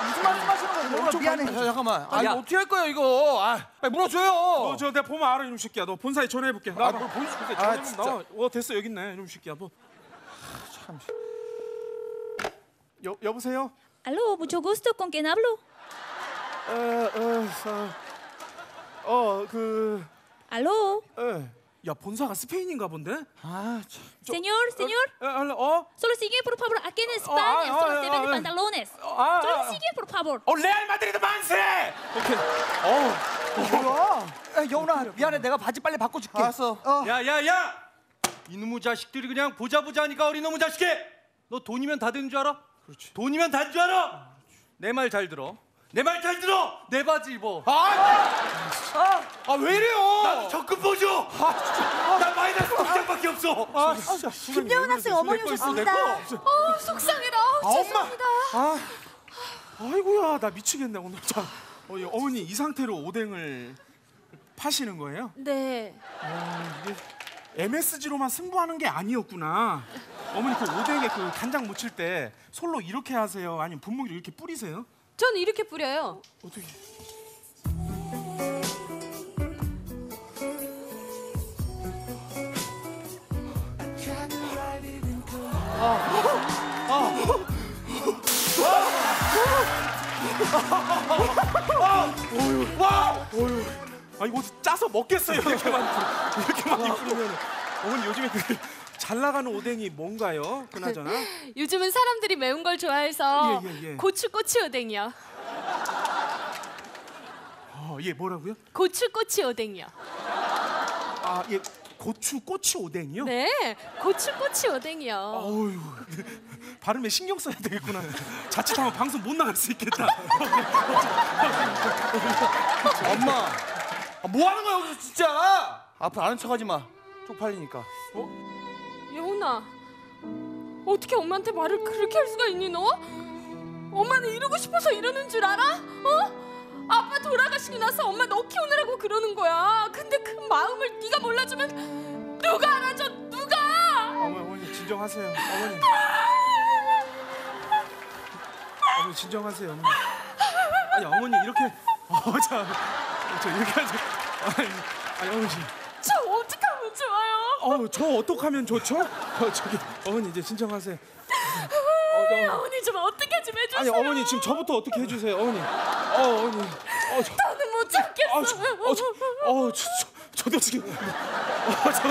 A: 무슨 말씀하시는 거예요?
L: 엄청
A: 미안해.
J: 야, 잠깐만. 아,
A: 야.
J: 어떻게 할 거예요, 이거? 아, 물어줘요.
L: 너 저 내가 보면 알아 이놈 새끼야. 너 본사에 전화해볼게. 나
J: 아,
L: 뭐 본사에
J: 아,
L: 전화해보면
J: 진짜.
L: 나와. 어 됐어 여기 있네 이놈 새끼야. 뭐. 참. 여 여보세요.
R: Mucho gusto, ¿con quién hablo?
L: 어어어그
R: Aló,
L: 야 본사가 스페인인가 본데?
J: 아, 참.
R: señor, señor,
L: 어, 어, 어?
R: solo sigue por favor, aquí en
L: ah,
R: España
L: ah,
R: solo
L: ah,
R: se venden
L: ah,
R: pantalones.
L: 아,
R: Solo
L: 아,
R: sigue por favor.
L: 어 레알 마드리드 만세! 오케이. 어.
A: 뭐야? 야, 여운아 미안해 내가 바지 빨리 바꿔줄게.
J: 알았어.
A: 어.
P: 야야야! 이놈의 자식들이 그냥 보자 보자 하니까 어린 놈의 자식이! 너 돈이면 다 되는 줄 알아? 그렇지. 돈이면 다인 줄 알아? 내 말 잘 들어. 내 말 잘 들어. 내 바지 입어.
J: 아, 왜 이래요?
P: 나도 적금 보죠. 아, 진짜. 나 마이너스 통장밖에 없어. 아, 진짜.
E: 김여은 학생 어머니 오셨습니다. 어, 속상해라. 어, 죄송합니다.
L: 아이고야 나 미치겠네 오늘. 자, 어, 이 어머니 이 상태로 오뎅을 파시는 거예요?
E: 네.
L: MSG로만 승부하는 게 아니었구나. 어머니 그 오뎅에 그 간장 묻힐 때 솔로 이렇게 하세요? 아니면 분무기로 이렇게 뿌리세요?
E: 전 이렇게 뿌려요.
L: 어떻게? 아 이거 짜서 먹겠어요 이렇게만 이렇게만 뿌리면 어머니 요즘에 그 잘 나가는 오뎅이 뭔가요? 그나저나 *laughs*
E: 요즘은 사람들이 매운 걸 좋아해서
L: 예, 예, 예.
E: 고추 꼬치 오뎅이요.
L: 어 예 뭐라고요?
E: 고추 꼬치 오뎅이요.
L: 아 예 고추 꼬치 오뎅이요?
E: 네, 고추 꼬치 오뎅이요.
L: 어휴 *laughs* 발음에 신경 써야 되겠구나. 자칫하면 방송 못 나갈 수 있겠다. *laughs*
J: 엄마. 아, 뭐 하는 거야, 여기서 진짜? 앞으로 아는 척 하지 마. 쪽팔리니까.
E: 여운아, 어떻게 엄마한테 말을 그렇게 할 수가 있니 너? 엄마는 이러고 싶어서 이러는 줄 알아? 어? 아빠 돌아가시고 나서 엄마 너 키우느라고 그러는 거야. 근데 그 마음을 네가 몰라주면 누가 알아줘? 누가?
L: 어머니, 어머니 진정하세요. 어머니. 어머니 진정하세요. 어머니. 아니 어머니 이렇게 어자 저 이렇게 하지. 아니, 아니 어머니.
E: 저 좋아요?
L: 어저 어떡하면 좋죠? 어, 저기 어머니 이제 진정하세요. 어, 어,
E: 어머니 좀 어떻게 좀 해주세요.
L: 아니 어머니 지금 저부터 어떻게 해주세요 어머니. 어 어머니. 어 저.
E: 나는 못 참겠어.
L: 아, 저, 어, 저, 어, 저, 저, 저도 지금, 어, 저,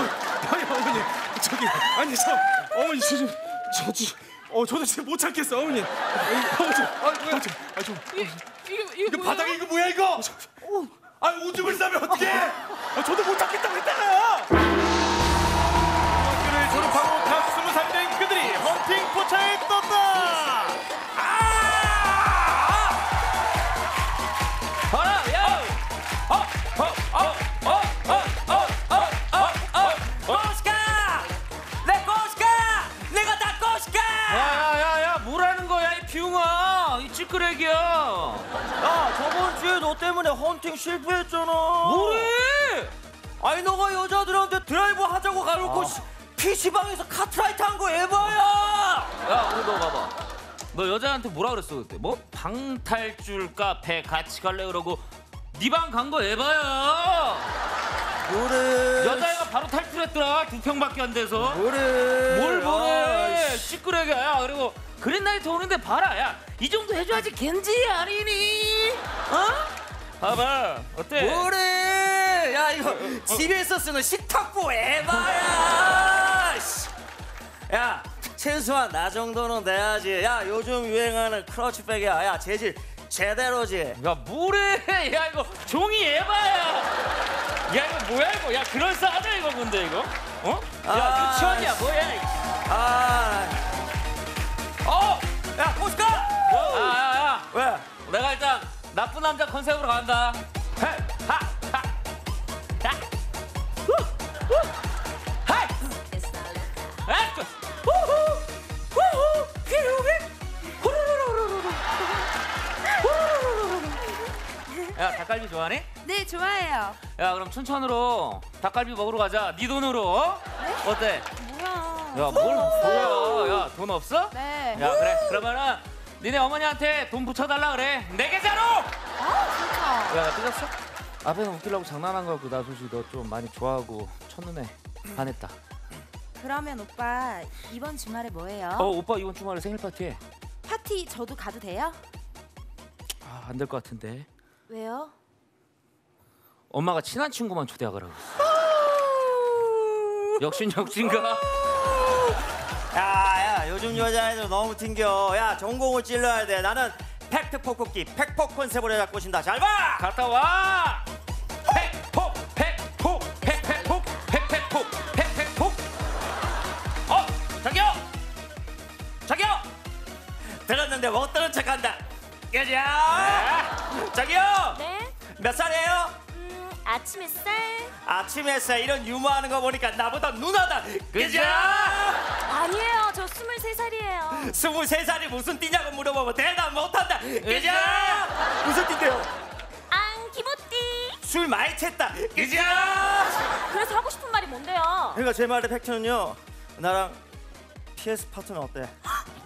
L: 아니 어머니, 저기, 아니 저, 어머니 지금, 저, 지, 어, 저도 지금 못 참겠어, 어머니. 어, 저, 아, 뭐야, 저, 아, 좀,
E: 이거 이거 이거?
L: 바닥에 이거 뭐야 이거? 아, 오줌을 싸면 어떡해? 아, 저도 못 참겠다
I: 차에 떴다.
Q: 봐라, 야! 어, 어, 어, 어, 어, 어, 어, 어, 어, 꼬시카! 내 꼬시카! 내가 다 꼬시카! 야야야 야, 뭐라는 거야 이 비웅아, 이 찌끄레기야.
B: 야 저번 주에 너 때문에 헌팅 실패했잖아.
Q: 뭐래?
B: 아니 너가 여자들한테 드라이브 하자고 가놓고 시- PC방에서 카트라이트 한 거 에바야.
Q: 야, 우리 너 봐봐. 너 여자한테 뭐라 그랬어 그때? 뭐 방탈출 카페 같이 갈래 그러고 네 방 간 거 에바야.
B: 그래.
Q: 여자애가 바로 탈출했더라. 두 평밖에 안 돼서.
B: 그래.
Q: 뭘 뭐래?
B: 아이씨.
Q: 시끄러게. 야 그리고 그린라이트 오는데 봐라. 야 이 정도 해줘야지 겐지 아니니? 어? 봐봐. 어때?
B: 그래. 야 이거 집에서 쓰는 식탁보 에바야. 씨. 야 최소한 나 정도는 돼야지. 야 요즘 유행하는 크러치백이야. 야 재질 제대로지.
Q: 야 뭐래? *laughs* 야 이거 종이 에바야. 야 이거 뭐야 이거? 야 그럴싸하다 이거 근데 이거? 어? 야
B: 아,
Q: 유치원이야 뭐야? 이-
B: 아. 어. 야 코스카.
Q: 야야야.
B: 왜?
Q: 내가 일단 나쁜 남자 컨셉으로 간다. 헤, 하, 하, 자, 후, 후, 하이, 야 닭갈비 좋아하니?
S: 네, 좋아해요.
Q: 야 그럼 춘천으로 닭갈비 먹으러 가자. 네 돈으로. 어? 어때?
S: 뭐야?
Q: 야 뭘 뭐야? 야 돈 없어?
S: 네.
Q: 야 그래 그러면은 니네 어머니한테 돈 붙여달라 그래 내 계좌로
S: 아, 진짜.
Q: 야나 삐졌어? 앞에서 웃기려고 장난한 거고 나 솔직히 너 좀 많이 좋아하고 첫눈에 반했다
S: 그러면 오빠 이번 주말에 뭐해요?
Q: 어 오빠 이번 주말에 생일 파티해
S: 파티 저도 가도 돼요?
Q: 아안 될 것 같은데
S: 왜요?
Q: 엄마가 친한 친구만 초대하라고 역신 역신가?
B: 야 야 요즘 여자애들 너무 튕겨. 야 정곡을 찔러야 돼. 나는 팩트 폭격기 팩폭 컨셉으로 해갖고 오신다. 잘 봐.
Q: 갔다 와 팩폭 팩폭 팩팩폭 팩팩폭 팩팩폭 어 저기요 저기요
B: 들었는데 못 들은 척한다. 여자. 저기요.
S: 네.
B: 몇 살이에요?
S: 음, 아침 햇살.
B: 아침 햇살 이런 유머하는 거 보니까 나보다 누나다. 그죠?
S: 아니에요. 저 23살이에요.
B: 스물세 살이 무슨 띠냐고 물어보면 대답 못한다. 그죠? 무슨 띠인데요?
S: 앙 기모띠.
B: 술 많이 챘다. 그죠?
S: 그래서 하고 싶은 말이 뭔데요?
B: 그러니까 제 말의 팩트는요. 나랑 PS 파트너 어때? *laughs*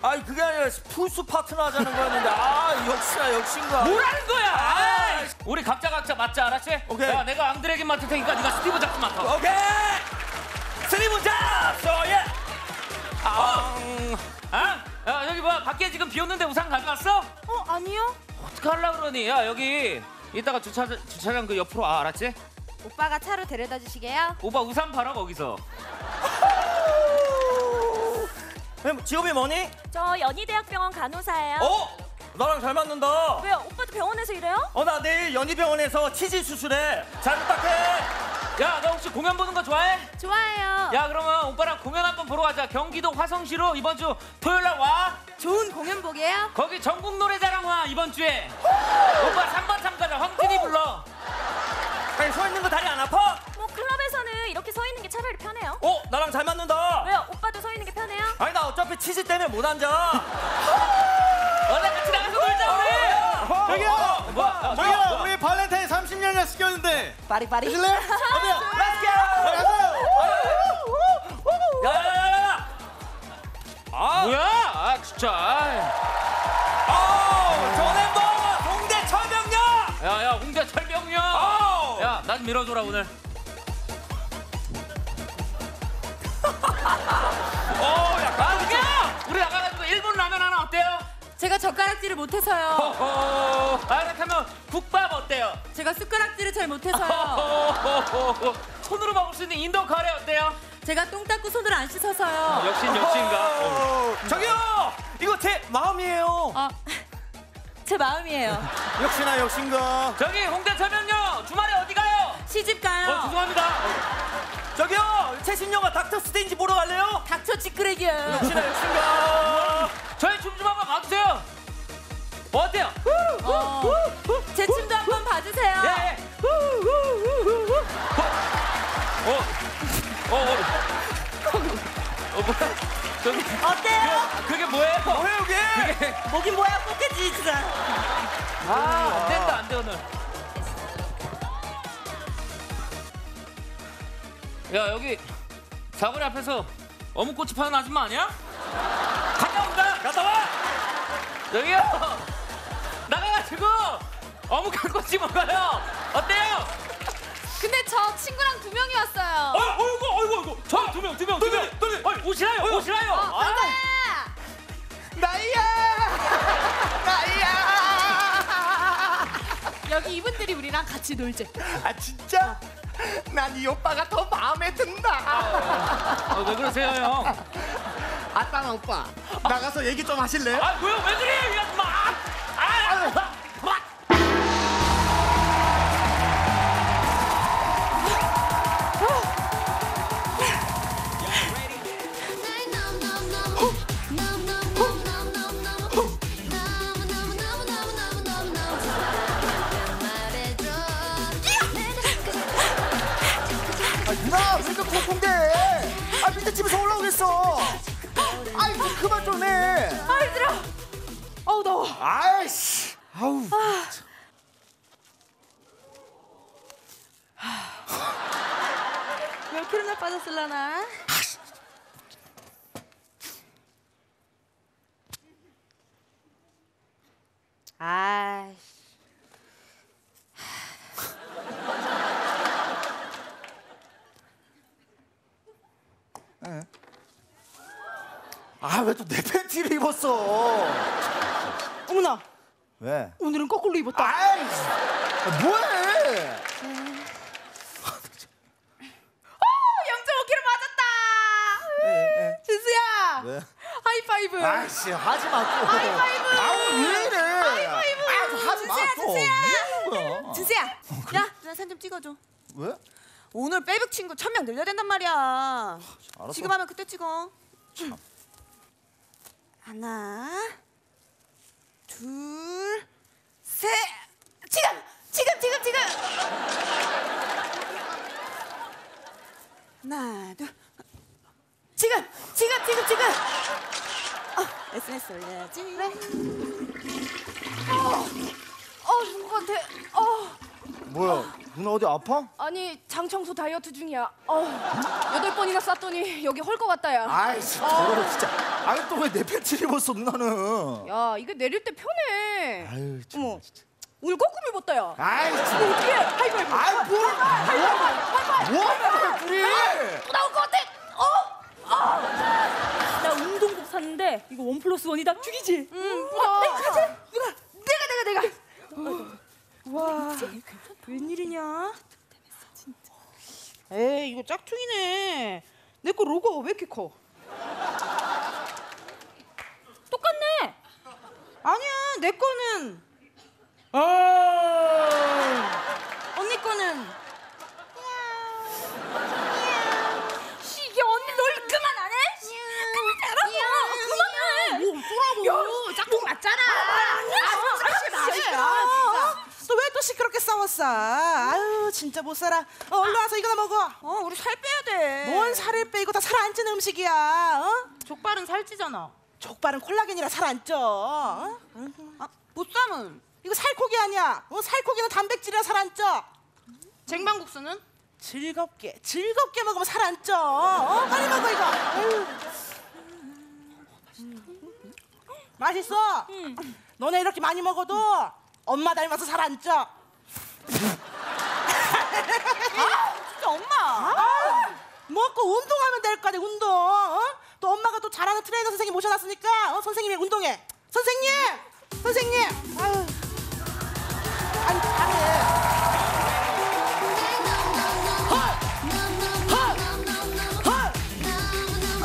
S: 아니
B: 그게 아니라 플스 파트너 하자는 거였는데 아 역시나 역신가
Q: 뭐라는 거야? 아, 우리 각자 각자 맡자 알았지?
B: 오케이.
Q: 야 내가 앙드레김 맡을 테니까 네가 스티브 잡스 맡아.
B: 오케이 스티브 잡스 예
Q: 아, 아, 야 여기 뭐 밖에 지금 비 오는데 우산 가져왔어?
S: 어 아니요.
Q: 어떡하려 그러니? 야 여기 이따가 주차장 주차장 그 옆으로 와 알았지?
S: 오빠가 차로 데려다 주시게요?
Q: 오빠 우산 팔아 거기서.
B: 음, 직업이 뭐니?
S: 저 연희대학병원 간호사예요.
B: 어? 나랑 잘 맞는다
S: 왜요? 오빠도 병원에서 일해요?
B: 어 나 내일 연희병원에서 치질 수술해 잘 부탁해
Q: 야 너 혹시 공연 보는 거 좋아해?
S: 좋아해요.
Q: 야 그러면 오빠랑 공연 한번 보러 가자. 경기도 화성시로 이번 주 토요일 날 와.
S: 좋은 공연 보게요.
Q: 거기 전국 노래자랑 와 이번 주에. 오빠 3번 참가자 황진이 불러.
B: 아니 서 있는 거 다리 안 아파?
S: 이렇게 서 있는 게 차라리 편해요.
B: 어 나랑 잘 맞는다
S: 왜요? 오빠도 서 있는 게 편해요?
B: 아니 나 어차피 치질 때문에 못 앉아 *laughs*
Q: 원래 같이 나가서 놀자 우리.
P: 저기요!
Q: 어, 어, 뭐야? 야,
P: 저기요! 우리 발렌타인
T: 형이랑 시켰는데
U: 빠리빠리.
T: 하실래요? *laughs* 어때요?
Q: 야야야야! 아 뭐야? 아 진짜.
B: 어, 전엠도 홍대 철병녀.
Q: 야야 홍대 철병녀.
B: 어.
Q: 야난 밀어줘라 오늘. 어야 가득이야. 우리 나가가지고 일본 라면 하나 어때요?
V: 제가 젓가락질을 못해서요.
Q: 아 그렇다면 국밥 어때요?
V: 제가 숟가락질을 잘 못해서요.
Q: 손으로 먹을 수 있는 인도 카레 어때요?
V: 제가 똥 닦고 손을 안 씻어서요.
Q: 역시 역시인가? 어.
B: 저기요, 이거 제 마음이에요.
V: 아, *laughs* 제 마음이에요.
B: 역시나 역신가.
Q: 저기 홍대 철병녀 주말에 어디 가요?
V: 시집
Q: 어
V: 가요.
Q: 죄송합니다.
B: 최신 영화 닥터 스트레인지 보러 갈래요?
V: 닥쳐 찌끄레기야.
B: 역시나 역신가.
Q: 저희 춤 좀 한번 봐주세요. 뭐 어때요?
V: 어, 제 춤도 한번 봐주세요.
Q: 예. 예. 어, 어, 어, 어, 뭐야? 저기
V: 어때요?
Q: 그게 뭐예요?
B: 뭐예요, 이게?
Q: 그게
V: 목이 뭐야 꽃게지 진짜.
Q: 아, 안 된다, 안 돼 오늘. 야 여기 사거리 앞에서 어묵꼬치 파는 아줌마 아니야? 갔다 온다. 갔다 와. 여기요. 나가가지고 어묵 한 꼬치 먹어요. 어때요?
E: 근데 저 친구랑 두 명이 왔어요.
Q: 어, 어이구, 어이구, 어이구. 저 두 명, 두 명, 두 명. 어이, 오시라요, 오시라요.
E: 어,
Q: 아,
E: 여기 이분들이 우리랑 같이 놀지.
A: 아 진짜? *laughs* 난 이 오빠가 더 마음에 든다.
Q: 어, 왜 그러세요, 형?
A: 아따나 오빠 나가서 얘기 좀 하실래요?
Q: 아, 뭐야, 왜 그래, 이 아줌마? 아, 아, 아, 아.
O: 콩콩대? 아 밑에 집에서 올라오겠어. 아이 좀 그만 좀 해.
E: 아 힘들어. 어우 더워.
O: 아이씨. 아우.
V: 몇 킬로나 빠졌을라나?
O: 왜 또 내 팬티를 입었어?
U: 어머나
O: 왜?
U: 오늘은 거꾸로 입었다.
O: 아이씨. 아, 뭐해?
E: 0.5kg 맞았다. 준수야.
O: 왜?
E: 하이파이브.
O: 아이씨 하지 마 또.
E: 하이파이브.
O: 아우 왜 이래?
E: 하이파이브.
O: 아, 좀 하지 마
V: 준수야,
O: 또.
V: 준수야.
O: 뭐 하는 거야?
V: 준수야. 야, 누나 사진 좀 찍어줘.
O: 왜?
V: 오늘 페북 친구 천 명 늘려야 된단 말이야.
O: 알았어.
V: 지금 하면 그때 찍어. 하나, 둘, 셋. 지금, 지금, 지금, 지금. 하나, 둘. 지금, 지금, 지금, 지금. 어, SNS 올려야지. 그래.
E: 어 죽을 것 같아. 어
O: 뭐야? 누나 어디 아파?
E: 아니 장 청소 다이어트 중이야. 어 여덟 번이나 쌌더니 여기 헐 것 같다야.
O: 아이씨 더러워 진짜. 아니 또 왜 내 팬티를 입었어 누나는?
E: 야 이거 내릴 때 편해.
O: 아유 참.
E: 어머 오늘 거꾸로 입었다 야.
O: 아이
E: 이거
O: 참.
E: 어떻게? 하이파이브.
O: 아이 뭘? 뭐 하는 거야 둘이?
E: 또 나올 것 같아. 어?
V: 나 운동복 샀는데 이거 one plus one이다 죽이지?
E: 응. 어, 내가 가지. 누가? 내가 내가 내가.
U: 와 웬일이냐? 에이 이거 짝퉁이네. 내 거 로고 왜 이렇게 커?
V: 똑같네.
U: 내 거는 언니 거는
V: 이게 언니 널 그만 안 해? 그만하라고. 그만해.
U: 뭐 어쩌라고? 짝퉁 맞잖아. 아, 진짜. 너왜 또 시끄럽게 싸웠어? 아유 진짜 못 살아. 어, 얼른 와서 이거나 먹어.
V: 어 우리 살 빼야 돼.
U: 뭔 살을 빼고 다살 안 찌는 음식이야. 어?
V: 족발은 살찌잖아.
U: 족발은 콜라겐이라 살 안 쪄. 어?
V: 아, 보쌈은
U: 이거 살코기 아니야. 어, 살코기는 단백질이라 살 안 쪄.
S: 쟁반국수는?
U: 즐겁게 즐겁게 먹으면 살 안 쪄. 어, 빨리 먹어 이거. 아유. 맛있어. 너네 이렇게 많이 먹어도 엄마 닮아서 살 안 쪄. 아, 진짜 엄마. 아, 먹고 운동하면 될 거 아니야 운동. 어? 또 엄마가 또 잘하는 트레이너 선생님 모셔놨으니까 어, 선생님이 운동해. 선생님, 선생님. 아유, 아니 잘해.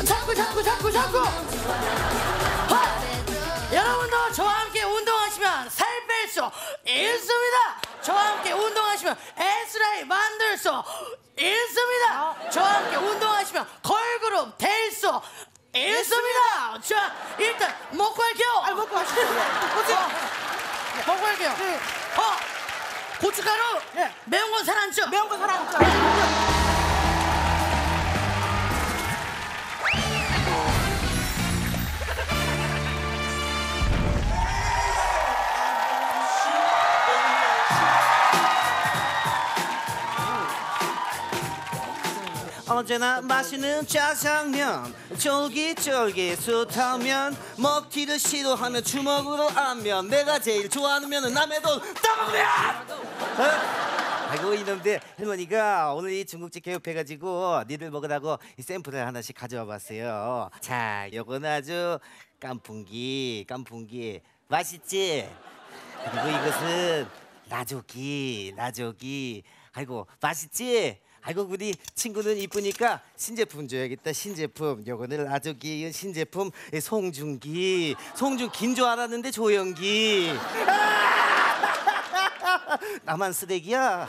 S: 자꾸 자꾸 자꾸 자꾸 하! 여러분도 저와 함께 운동하시면 살 뺄 수 있습니다 저와 함께 운동하시면 S라인 만들 수 있습니다. 저와 함께 운동하시면 걸그룹 될 수 있습니다. 자 일단 먹고 할게요 아 먹고 하시죠 먹고 할게요 어 고춧가루 매운 건 살 안 쪄
U: 매운 거살안 쪄.
T: 언제나 맛있는 짜장면 쫄깃쫄깃 숱하면 먹기를 싫어하면 주먹으로 안면 내가 제일 좋아하는 면은 남의 돈 떠먹면 어? 아이고 이놈들 할머니가 오늘 이 중국집 개업해가지고 니들 먹으라고 이 샘플을 하나씩 가져와 봤어요 자 요거는 아주 깐풍기 깐풍기 맛있지? 그리고 이것은 라조기 라조기 아이고 맛있지? 아이고 우리 친구는 이쁘니까 신제품 줘야겠다 신제품 요거는 라조기 신제품 이 송중기 송중기인 줄 알았는데 조영기 *laughs* 나만 쓰레기야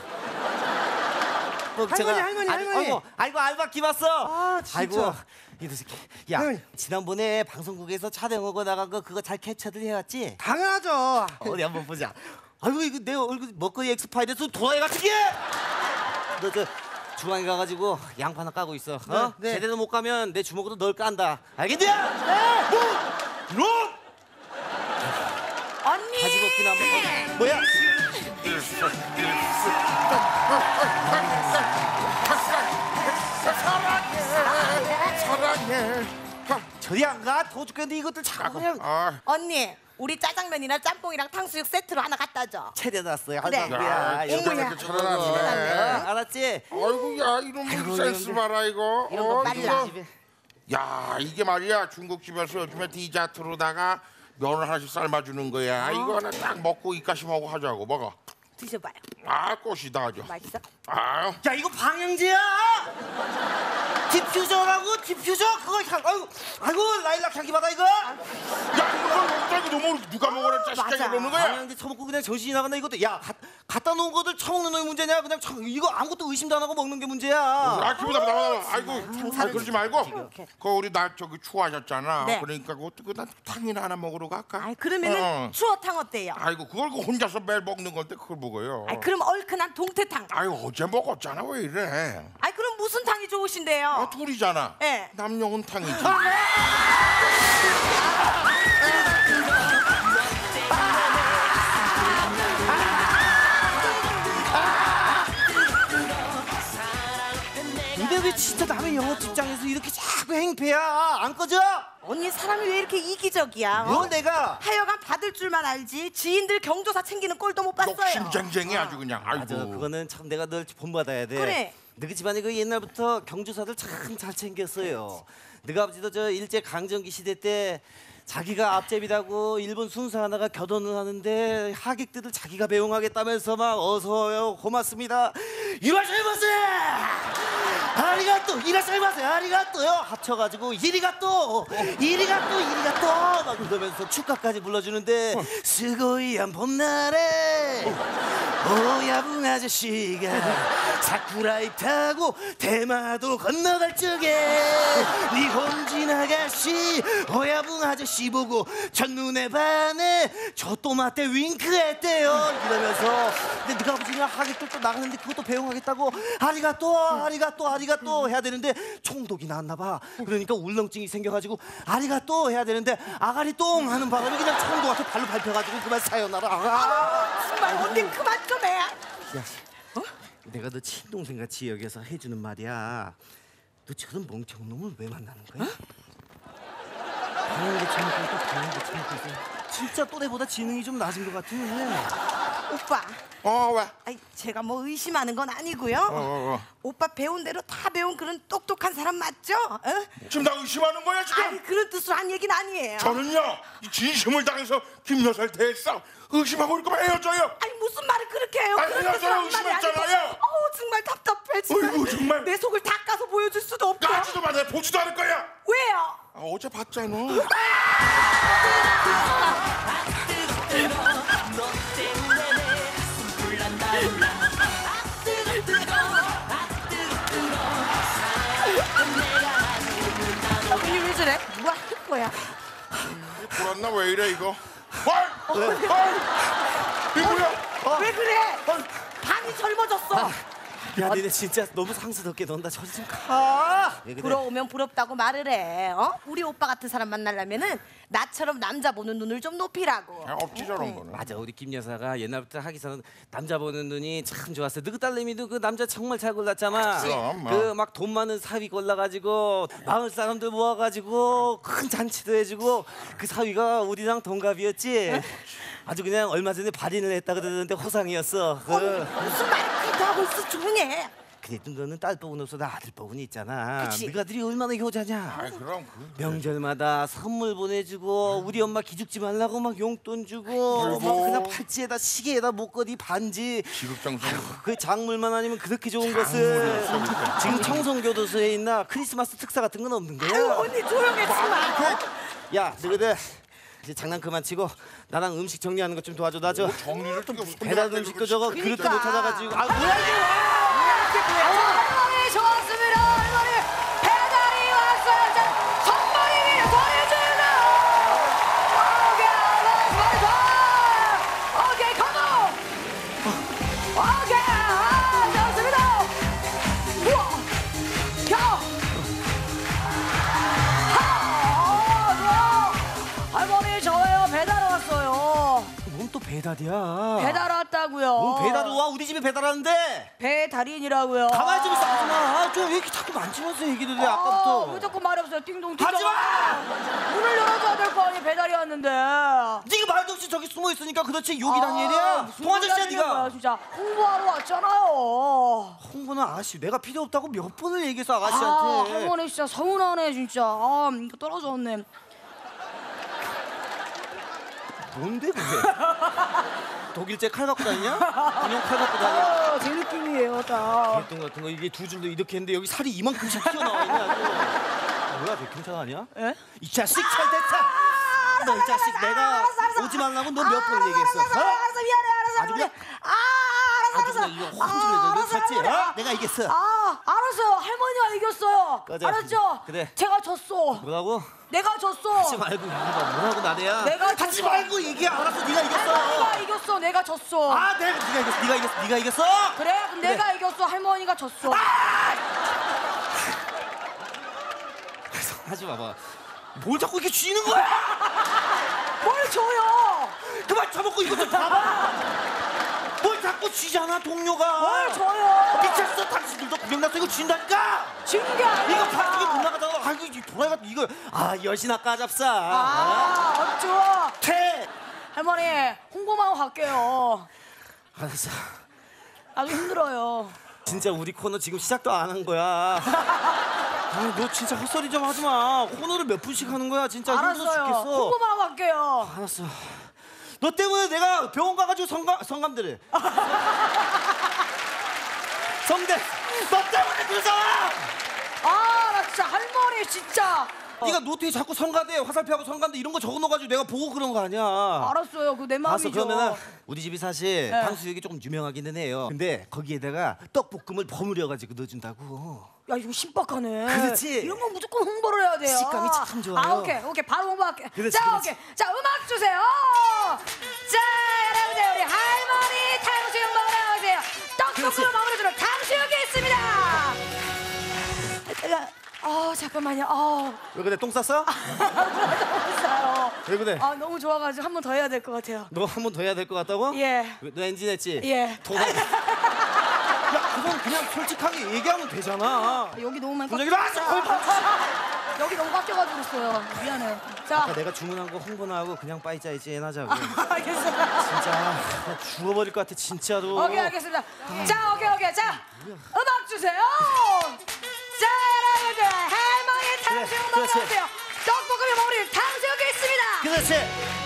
T: 뭐
C: 할머니, 할머니,
T: 아니,
C: 할머니.
T: 어머, 아이고 알바기 왔어
C: 아, 진짜.
T: 아이고 이새끼 야
C: 할머니.
T: 지난번에 방송국에서 촬영하고 나간 거 그거 잘 캡처들 해왔지?
C: 당연하죠.
T: 어디 한번 보자. 아이고 이거 내 얼굴 먹거리 엑스파일에서 도라이 같은 게. 너저 주방에 가가지고 양파 하나 까고 있어. 어?
C: 네.
T: 제대로 못 가면 내 주먹으로 널 깐다. 알겠냐? 네. 뭐? 로?
U: 언니.
T: 가지 먹기나 한번. 어, 뭐야?
N: 사랑해.
T: 저리 안 가. 더워 죽겠는데 이것들 자꾸 그냥
N: 아,
U: 언니, 우리 짜장면이랑 짬뽕이랑 탕수육 세트로 하나 갖다 줘.
T: 체려놨어요.
U: 그래.
T: 할머니야.
N: 야,
T: 이거
N: 어머야.
T: 이렇게. 어, 알았지?
N: 아이고 야 이놈 센스. 봐라 이거.
U: 이런 거
N: 어,
U: 빨라.
N: 이거. 야 이게 말이야 중국집에서 요즘에 디저트로다가 면을 하나씩 삶아주는 거야. 이거 하나 딱 먹고 입가심하고 하자고 먹어.
U: 드셔봐요.
N: 아 꽃이다 아주.
U: 맛있어?
T: 아야 이거 방향제야. 디퓨저라고 디퓨저 그거 향. 아이고 아이고 라일락 향기 받아 이거.
N: 야 이걸 먹다 이거 너무 누가 먹으라 짜식하게
U: 맞아.
N: 그러는 거야?
T: 방향제 처먹고 그냥 정신이 나간다 이것도. 야 가, 갖다 놓은 것들 처먹는 놈이 문제냐? 그냥 처, 이거 아무것도 의심도 안 하고 먹는 게 문제야.
N: 아 기분나 나와 나와. 아이고 아, 그러지 말고. 그 우리 날 저기 추워하셨잖아.
U: 네.
N: 그러니까 그것도 난 탕이나 하나 먹으러 갈까?
U: 아이 그러면은
N: 어.
U: 추어탕 어때요?
N: 아이고 그걸 그 혼자서 매일 먹는 건데 그걸 먹어요.
U: 아이 그럼 얼큰한 동태탕.
N: 아유 어제 먹었잖아 왜 이래?
U: 아이 그럼 무슨 탕이 좋으신데요?
N: 아 둘이잖아.
U: 예.
N: 남녀 혼탕이지.
T: 근데 진짜 남의 영어 직장에서 이렇게 자꾸 행패야? 안 꺼져?
U: 언니 사람이 왜 이렇게 이기적이야? 어?
T: 이거 내가
U: 하여간 받을 줄만 알지 지인들 경조사 챙기는 꼴도 못 봤어요.
N: 욕심쟁쟁이 아주 그냥. 아이고.
T: 맞아 그거는 참 내가 널 본받아야 돼
U: 그래.
T: 너희 집안이 그 옛날부터 경주사들 참 잘 챙겼어요 너희 아버지도 저 일제 강점기 시대 때 자기가 앞제비라고 일본 순사 하나가 겨돈을 하는데 하객들을 자기가 배웅하겠다면서 막 어서요 고맙습니다. 이라샤이마세! 아리가또 이라샤이마세 아리가또요. 합쳐가지고 이리가또 이리가또 이리가또 막 그러면서 축가까지 불러주는데 스고이한 봄날에 오야붕 아저씨가 사쿠라이 타고 대마도 건너갈 적에 니혼진 아가씨 오야붕 아저씨 보고 첫눈에 반해 저 또마때 윙크했대요 이러면서 근데 네가 아버지가 하객들 또 나가는데 그것도 배웅하겠다고 아리가 또 아리가 또 아리가 또 해야 되는데 총독이 나왔나 봐 그러니까 울렁증이 생겨가지고 아리가 또 해야 되는데 아가리 똥 하는 바람에 그냥 총독한테 발로 밟혀가지고 그만 사요나라 아.
U: 정말 언니 그만 좀 해.
T: 야, 내가 너 친동생 같이 여기서 해주는 말이야. 너 저런 멍청한 놈을 왜 만나는 거야? 당연히 참고 있고 당연히 참고 있어. 진짜 또래보다 지능이 좀 낮은 것 같아.
S: 오빠.
N: 어 왜?
S: 아이, 제가 뭐 의심하는 건 아니고요.
N: 어, 어.
S: 오빠 배운 대로 다 배운 그런 똑똑한 사람 맞죠? 어?
N: 지금 나 의심하는 거야 지금?
S: 아니 그런 뜻으로 한 얘기는 아니에요.
N: 저는요 이 진심을 당해서 김 여사를 대했어 의심하고 있고 헤어져요.
S: 아니 무슨 말을 그렇게 해요?
N: 아니,
S: 그런 뜻으로. 한 말이.
N: 의심했잖아요.
S: 어우 정말 답답해 정말.
N: 어이구, 정말.
S: 내 속을 닦아서 보여줄 수도 없고.
N: 까지도 마 내가 보지도 않을 거야.
S: 왜요?
N: 아, 어제 봤잖아. *laughs*
S: 거야?
N: 돌았나 왜 이래 이거? 헐! 헐! 이 뭐야?
S: 왜 그래? 반이 젊어졌어.
T: 야, 니네 진짜 너무 상스럽게 논다. 저리 좀 가. 왜 그래?
S: 부러우면 부럽다고 말을 해. 어? 우리 오빠 같은 사람 만나려면은 나처럼 남자 보는 눈을 좀 높이라고.
N: 야, 없지 저런 거는.
T: 맞아 우리 김 여사가 옛날부터 하기서는 남자 보는 눈이 참 좋았어. 너그 딸내미도 그 남자 정말 잘 골랐잖아.
N: 그럼, 뭐.
T: 그 막 돈 많은 사위 골라가지고 마을 사람들 모아가지고 큰 잔치도 해주고 그 사위가 우리랑 동갑이었지. 아주 그냥 얼마 전에 발인을 했다 그러는데 호상이었어. 그.
S: 무슨 말을 하고 있어 조용해.
T: 그래도 너는 딸 복은 없어도 아들 복은 있잖아.
S: 그치.
T: 네가 들이 얼마나 효자냐.
N: 아이 그럼 그.
T: 명절마다 선물 보내주고 우리 엄마 기죽지 말라고 막 용돈 주고
N: 아이고.
T: 막 그냥 팔찌에다 시계에다 목걸이 반지
N: 지극정성.
T: 그 작물만 아니면 그렇게 좋은 것을 지금 청송교도소에 있나 크리스마스 특사 같은 건 없는 거야?
S: 아유 언니 조용해 정말.
T: 야 너희들 이제 장난 그만 치고 나랑 음식 정리하는 것 좀 도와줘 놔줘
N: 정리를 좀
T: 배달 음식도 저거 그릇도 못
S: 그러니까.
T: 찾아가지고. 아 뭐야 이게!
F: 할머니 좋았습 배달이야 배달 왔다고요.
T: 뭔 배달을 와 우리 집에 배달 하는데
F: 배달인이라고요.
T: 가만히 좀 있어 하지마 좀왜 이렇게 자꾸 만지면서 얘기를 해
F: 아,
T: 아까부터
F: 왜 자꾸 말이 없어요? 띵동 띵동.
T: 하지 마!
F: 문을 열어줘야 될 거 아니에요? 배달이 왔는데.
T: 네가 말도 없이 저기 숨어 있으니까 그렇지 욕이 다니엘이야 동아저씨야 네가
F: 진짜 홍보하러 왔잖아요.
T: 홍보는 아가씨 내가 필요 없다고 몇 번을
F: 아,
T: 아가씨한테
F: 할머니 진짜 서운하네 진짜. 아, 떨어졌네.
T: 뭔데 그게 *laughs* 독일제 칼 갖고 다니냐? 군용 칼 갖고 다니냐?
F: 아, 제 느낌이에요, 딱.
T: 개똥 같은 거 이게 두 줄로 이렇게 했는데 여기 살이 이만큼씩 튀어나와 있네 아주 뭐야 저 경찰 아니야?
F: 예?
T: 이 자식 잘 됐다 너이 자식 내가 오지 말라고 너 몇 번 얘기했어
F: 알았어,
T: 어?
F: 알았어, 미안해, 알았어,
T: 아주 그냥
F: 할머니. 아, 알았어, 알았어.
T: 이거 내고
F: 알았어,
T: 샀지?
F: 할머니.
T: 어? 내가 이겼어
F: 아, 알았어요. 할머니가 이겼어요.
T: 꺼져.
F: 알았죠?
T: 그래.
F: 제가 졌어.
T: 뭐라고?
F: 내가 졌어.
T: 하지 말고 이거 뭐라고 나대야
F: 내가
T: 하지
F: 졌어.
T: 말고 얘기해 알았어 네가 이겼어
F: 할머니가 이겼어. 내가 졌어.
T: 아 내가 네가 이겼어 네가 이겼어 네가 이겼어
F: 그래? 그럼 내가 이겼어. 할머니가 졌어. *laughs*
T: 하지 마봐 뭘 자꾸 이렇게 쥐는 거야 *laughs*
F: 뭘 줘요?
T: 그만 쳐먹고 이거 좀 봐봐 뭘 *laughs* 자꾸 쥐잖아 동료가
F: 뭘 줘요?
T: 미쳤어 당신들도 구경 나서 이거 쥔다니까
F: 진게 아니야.
T: 이거 파티게 못 나가다가 아이고 이 돌아가 이거 아 여신아 까잡사
F: 아, 어, 좋아.
T: 퇴
F: 할머니, 홍보만 하고 갈게요.
T: 알았어
F: 아주 힘들어요.
T: 진짜 우리 코너 지금 시작도 안 한 거야 *laughs* 아너 진짜 헛소리 좀 하지 마 코너를 몇 분씩 하는 거야 진짜 힘들어
F: 알았어요.
T: 죽겠어
F: 홍보만 하고 갈게요.
T: 알았어 너 때문에 내가 병원 가가지고 성감, 성감들을 성대. 너 때문에 그러잖아
F: 아, 나 진짜 할머니 진짜.
T: 네가 노트에 자꾸 성가대 화살표하고 성감대 이런 거 적어놓아가지고 내가 보고 그런 거 아니야
F: 알았어요. 그내
T: 알았어
F: 마음이죠.
T: 그러면은 우리 집이 사실
F: 네.
T: 탕수육이 조금 유명하기는 해요 근데 거기에다가 떡볶음을 버무려가지고 넣어준다고
F: 야 이거 신박하네.
T: 그렇지.
F: 이런 건 무조건 홍보를 해야 돼요.
T: 식감이 참 좋아요.
F: 아 오케이 오케이 바로 홍보할게.
T: 그렇지,
F: 자
T: 그렇지.
F: 오케이 자 음악 주세요. 자 여러분들 우리 할머니 탕수육 먹으러 오세요. 떡볶이로. 마무리해주는 탕수육이 있습니다. 아 잠깐만요.
T: 아왜 그래 똥 쌌어?
F: 너무 싸요.
T: 왜 그래?
F: 아 너무 좋아가지고 한 번 더 해야 될 것 같아요.
T: 너 한 번 더 해야 될 것 같다고?
F: 예.
T: 너 엔진 했지?
F: 예.
T: 도망. *laughs* 야, 그 그냥 솔직하게 얘기하면 되잖아.
F: 여기 너무 많이
T: 분장이
F: 꽉-
T: 나왔어.
F: 여기 너무 꽉껴가지고 있어요. 미안해. 자,
T: 아까 내가 주문한 거 홍보나 하고 그냥 빠이짜이지 해나자고.
F: 알겠습니다.
T: 진짜 나 죽어버릴 것 같아 진짜로.
F: 오케이 알겠습니다. 자 오케이 오케이 자 음악 주세요. 자 여러분들 할머니 탕수육
T: 그래, 그렇지.
F: 먹으세요. 떡볶이 먹으리 탕수육이 있습니다.
T: 그렇지.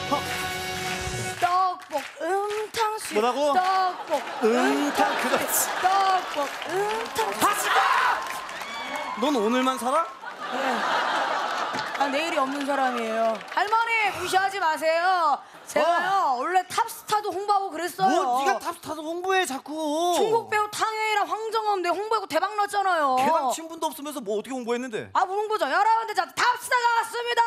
T: 뭐라고?
F: 떡볶
T: 음탕 그렇지.
F: 떡볶 음탕수육.
T: 넌 오늘만 살아?
F: 아 내일이 없는 사람이에요. 할머니 무시하지 마세요. 제가요 원래 탑스타도 홍보하고 그랬어요.
T: 뭐 네가 탑스타도 홍보해 자꾸.
F: 중국 배우 탕웨이랑 황정음 내 홍보하고 대박 났잖아요.
T: 걔랑 친분도 없으면서 뭐 어떻게 홍보했는데?
F: 아, 뭐 홍보죠. 여러분들 자 탑스타가 왔습니다.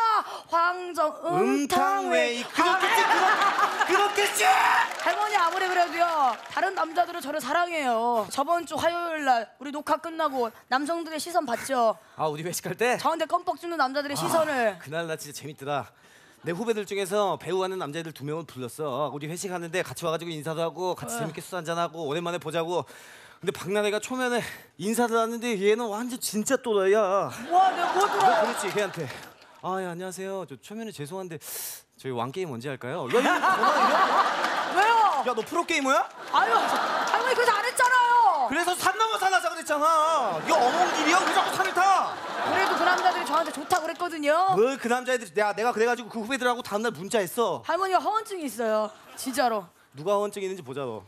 F: 황정
T: 음탕웨이.
F: 음탕웨이.
T: 그렇겠지, 그렇- 그렇겠지.
F: 할머니 아무리 그래도요. 다른 남자들은 저를 사랑해요. 저번 주 화요일 날 우리 녹화 끝나고 남성들의 시선 봤죠.
T: 아 우리 회식할 때
F: 저한테 껌뻑 주는 남자들의 시선 을.
T: 그날 나 진짜 재밌더라. 내 후배들 중에서 배우하는 남자애들 두 명을 불렀어. 우리 회식하는데 같이 와가지고 인사도 하고 같이 재밌게 술 한잔 하고 오랜만에 보자고. 근데 박나래가 초면에 인사를 하는데 얘는 완전 진짜 또라이야.
F: 와, 내가 뭐 들어?
T: 그렇지 걔한테. 아, 예, 안녕하세요. 저 초면에 죄송한데 저희 왕 게임 언제 할까요? 야, 이거 *laughs* 뭐야?
F: 왜요?
T: 야, 너 프로 게이머야?
F: 아유, 할머니 그래서 안 했잖아요.
T: 그래서 산 넘어 산하 자 그랬잖아. 이거 어몽길이야? 왜 자꾸 산을 타?
F: 그래도 그 남자들이 저한테 좋다고 그랬거든요.
T: 뭘 그 남자애들 내가 내가 그래가지고 그 후배들하고 다음날 문자했어.
F: 할머니가 허언증이 있어요. 진짜로.
T: 누가 허언증 있는지 보자 너.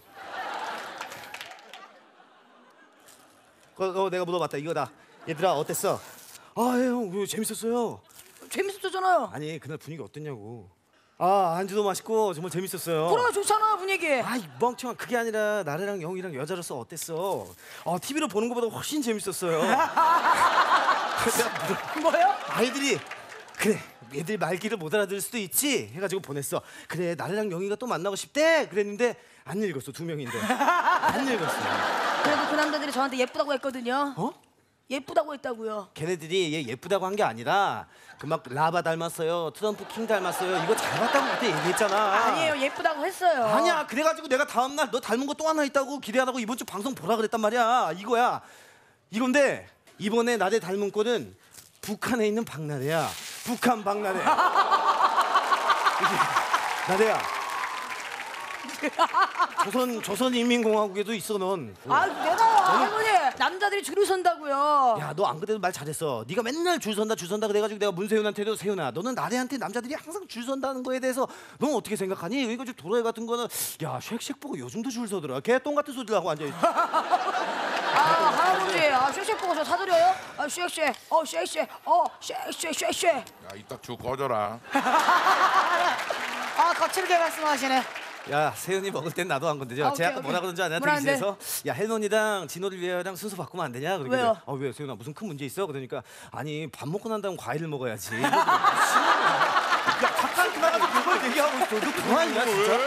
T: 그거 내가 물어봤다 이거다. 얘들아 어땠어? 아형 재밌었어요.
F: 재밌었잖아요.
T: 아니 그날 분위기 어땠냐고. 아 안주도 맛있고 정말 재밌었어요.
F: 그래 좋잖아요 분위기.
T: 아이 멍청한 그게 아니라 나래랑 영이랑 여자로서 어땠어? 어 TV로 보는 것보다 훨씬 재밌었어요. *laughs*
F: 뭐요?
T: 아이들이 그래 애들 말귀를 못 알아들을 수도 있지 해가지고 보냈어. 그래 나래랑 영이가 또 만나고 싶대 그랬는데 안 읽었어 두 명인데 안 읽었어.
F: 그래도 그 남자들이 저한테 예쁘다고 했거든요.
T: 어?
F: 예쁘다고 했다고요.
T: 걔네들이 얘 예쁘다고 한 게 아니라 그 막 라바 닮았어요 트럼프 킹 닮았어요 이거 잘 봤다고 그때 얘기했잖아.
F: 아니에요 예쁘다고 했어요.
T: 아니야 그래가지고 내가 다음 날 너 닮은 거 또 하나 있다고 기대하라고 이번 주 방송 보라 그랬단 말이야 이거야 이건데 이번에 나대 닮은 꼴은 북한에 있는 박나래야 북한 박나래 *laughs* 나래야 *laughs* 조선 조선인민공화국에도 있어 넌.
F: 아 내가 할머니 남자들이 줄을 선다고요.
T: 야 너 안 그래도 말 잘했어. 네가 맨날 줄 선다 줄 선다 그래가지고 내가 문세윤한테도 세윤아 너는 나래한테 남자들이 항상 줄 선다는 거에 대해서 넌 어떻게 생각하니? 이거 좀 도라이 같은 거는 야 쉑쉑 보고 요즘도 줄 서더라. 개똥 같은 소리를 하고 앉아 있어. *laughs*
F: 아 할아버지 아 쉑쉑 보고 저 사드려요? 아 쉑쉑 어 쉑쉑 어 쉑쉑 쉑쉑
N: 야 이따 쭉 꺼져라. *laughs*
F: 아 거칠게 말씀하시네.
T: 야 세윤이 먹을 땐 나도 한 건데
F: 아,
T: 요
F: 오케이,
T: 제가 아까
F: 오케이.
T: 뭐라 그런지 아냐
F: 뭐라는데?
T: 대기실에서 야 헬론이랑 진호를 위해랑 순서 바꾸면 안 되냐 그러길래
F: 왜요?
T: 아왜 세윤아 무슨 큰 문제 있어 그러니까 아니 밥 먹고 난 다음 과일을 먹어야지 *laughs* 야 잠깐 그나가서 그걸 얘기하고 있어 너 그만이야 진짜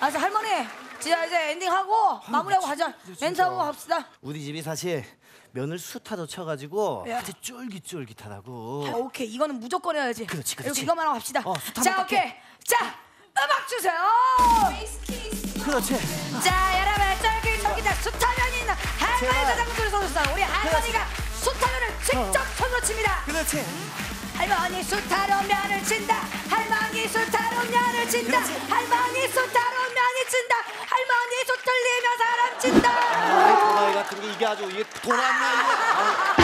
F: 아저 할머니 진짜 이제 엔딩하고 마무리하고 가자. 멘트하고 갑시다.
T: 우리 집이 사실 면을 수타로 쳐가지고
F: 예.
T: 아주 쫄깃쫄깃하다고
F: 아, 오케이 이거는 무조건 해야지.
T: 그렇지, 그렇지.
F: 이렇게 이것만 하고 갑시다.
T: 어,
F: 숯자
T: 한번
F: 오케이 자 음악 주세요.
T: 그렇지
F: 자 여러분 쫄깃쫄깃한 숯하면이 있는 할머니 가장들을 쏘셨어요. 우리 할머니가 숯하면을 직접 손으로 칩니다.
T: 그렇지
F: 할머니 숯하러 면을 친다. 할머니 숯하러 면을 친다. 할머니 숯하러 면이 친다. 할머니 숯 들리며 사람 친다.
T: 도라이 같은 게 이게 아주 이게 돌았나 이거 *laughs*